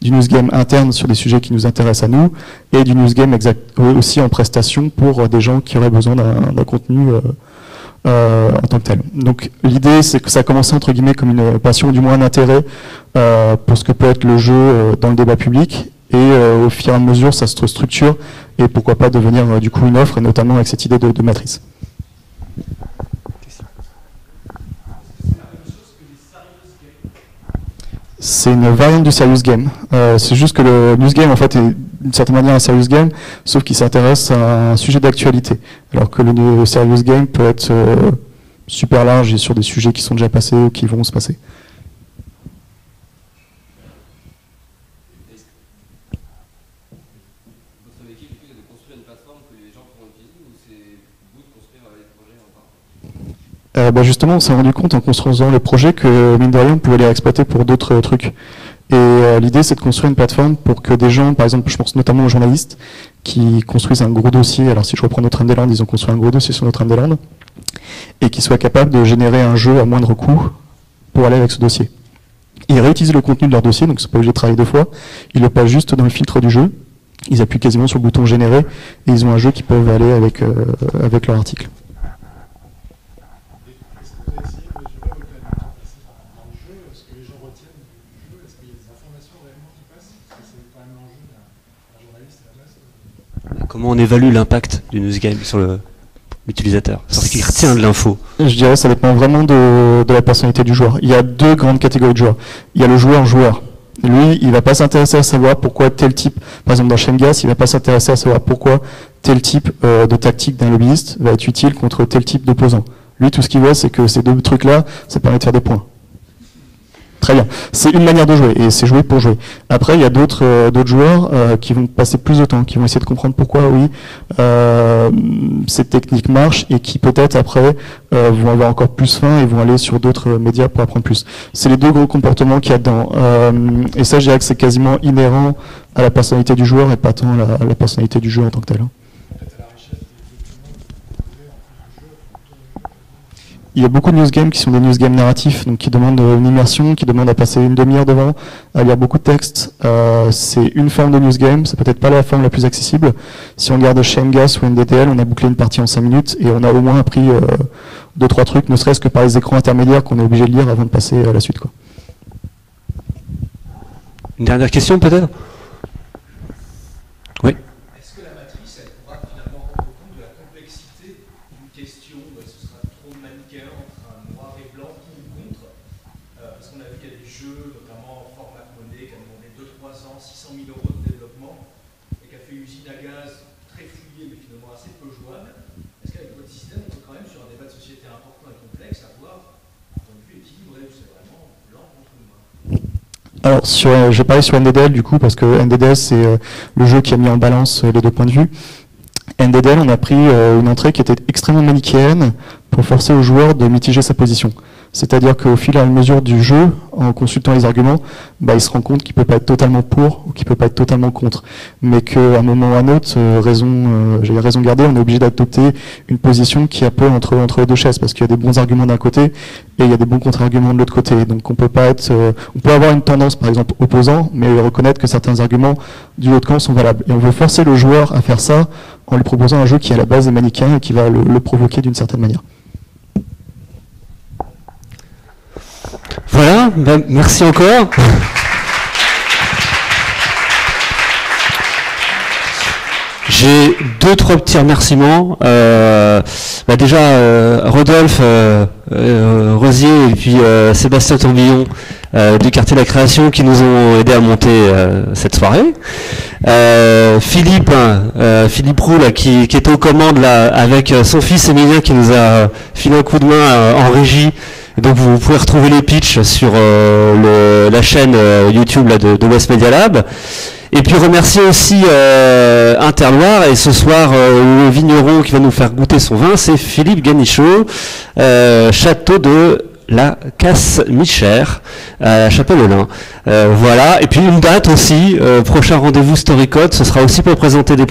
du news game interne sur des sujets qui nous intéressent à nous et du news game aussi en prestation pour des gens qui auraient besoin d'un contenu euh, en tant que tel. Donc l'idée c'est que ça a commencé entre guillemets comme une passion, du moins un intérêt euh, pour ce que peut être le jeu euh, dans le débat public et au fur et à mesure ça se structure et pourquoi pas devenir du coup une offre et notamment avec cette idée de, de matrice. C'est une variante du serious game. C'est juste que le news game en fait est d'une certaine manière un serious game, sauf qu'il s'intéresse à un sujet d'actualité. Alors que le serious game peut être euh, super large et sur des sujets qui sont déjà passés ou qui vont se passer. Euh, bah justement, on s'est rendu compte en construisant les projets que, mine de rien, on pouvait les exploiter pour d'autres trucs. Et euh, l'idée, c'est de construire une plateforme pour que des gens, par exemple, je pense notamment aux journalistes, qui construisent un gros dossier. Alors, si je reprends notre Land, ils ont construit un gros dossier sur notre Land, et qui soient capables de générer un jeu à moindre coût pour aller avec ce dossier. Ils réutilisent le contenu de leur dossier, donc c'est pas obligé de travailler deux fois. Ils le passent juste dans le filtre du jeu. Ils appuient quasiment sur le bouton générer et ils ont un jeu qui peuvent aller avec, euh, avec leur article. Comment on évalue l'impact du newsgame sur l'utilisateur Sur ce qui retient de l'info Je dirais que ça dépend vraiment de, de, la personnalité du joueur. Il y a deux grandes catégories de joueurs. Il y a le joueur-joueur. Lui, il va pas s'intéresser à savoir pourquoi tel type, par exemple dans Shengas, il va pas s'intéresser à savoir pourquoi tel type euh, de tactique d'un lobbyiste va être utile contre tel type d'opposant. Lui, tout ce qu'il voit, c'est que ces deux trucs-là, ça permet de faire des points. Très bien. C'est une manière de jouer et c'est jouer pour jouer. Après, il y a d'autres euh, joueurs euh, qui vont passer plus de temps, qui vont essayer de comprendre pourquoi, oui, euh, cette technique marche et qui peut-être après euh, vont avoir encore plus faim et vont aller sur d'autres médias pour apprendre plus. C'est les deux gros comportements qu'il y a dedans. et ça, je dirais que c'est quasiment inhérent à la personnalité du joueur et pas tant à la, personnalité du jeu en tant que tel. Il y a beaucoup de news games qui sont des news games narratifs, donc qui demandent une immersion, qui demandent à passer une demi-heure devant, à lire beaucoup de textes. Euh, c'est une forme de news game, c'est peut-être pas la forme la plus accessible. Si on regarde Gas ou NDTL, on a bouclé une partie en 5 minutes et on a au moins appris euh, deux trois trucs, ne serait-ce que par les écrans intermédiaires qu'on est obligé de lire avant de passer à la suite. Quoi. Une dernière question peut-être? Alors, sur, euh, je vais parler sur NDDL du coup, parce que NDDL, c'est euh, le jeu qui a mis en balance euh, les deux points de vue. NDDL, on a pris une entrée qui était extrêmement manichéenne pour forcer le joueur de mitiger sa position. C'est-à-dire qu'au fil et à mesure du jeu, en consultant les arguments, bah, il se rend compte qu'il peut pas être totalement pour ou qu'il peut pas être totalement contre, mais qu'à un moment ou à un autre, euh, raison, euh, j'ai raison gardée, on est obligé d'adopter une position qui est un peu entre les deux chaises, parce qu'il y a des bons arguments d'un côté et il y a des bons contre-arguments de l'autre côté. Donc on peut pas être, euh, on peut avoir une tendance par exemple opposant, mais reconnaître que certains arguments du autre camp sont valables. Et on veut forcer le joueur à faire ça en lui proposant un jeu qui à la base est manichéen et qui va le provoquer d'une certaine manière. Voilà, ben, merci encore. J'ai deux, trois petits remerciements. Euh, bah déjà, euh, Rodolphe euh, Rosier et puis Sébastien Tourbillon du quartier de la création qui nous ont aidé à monter cette soirée. Philippe, Philippe Roux qui, qui, est aux commandes avec son fils Emilien qui nous a filé un coup de main en régie donc vous pouvez retrouver les pitchs sur euh, la chaîne euh, YouTube de, West Media Lab. Et puis remercier aussi euh, Interloire et ce soir le vigneron qui va nous faire goûter son vin, c'est Philippe Ganichot, château de la Casse Michère à Chapelle-Olin. voilà, et puis une date aussi, prochain rendez-vous Storycode, ce sera aussi pour présenter des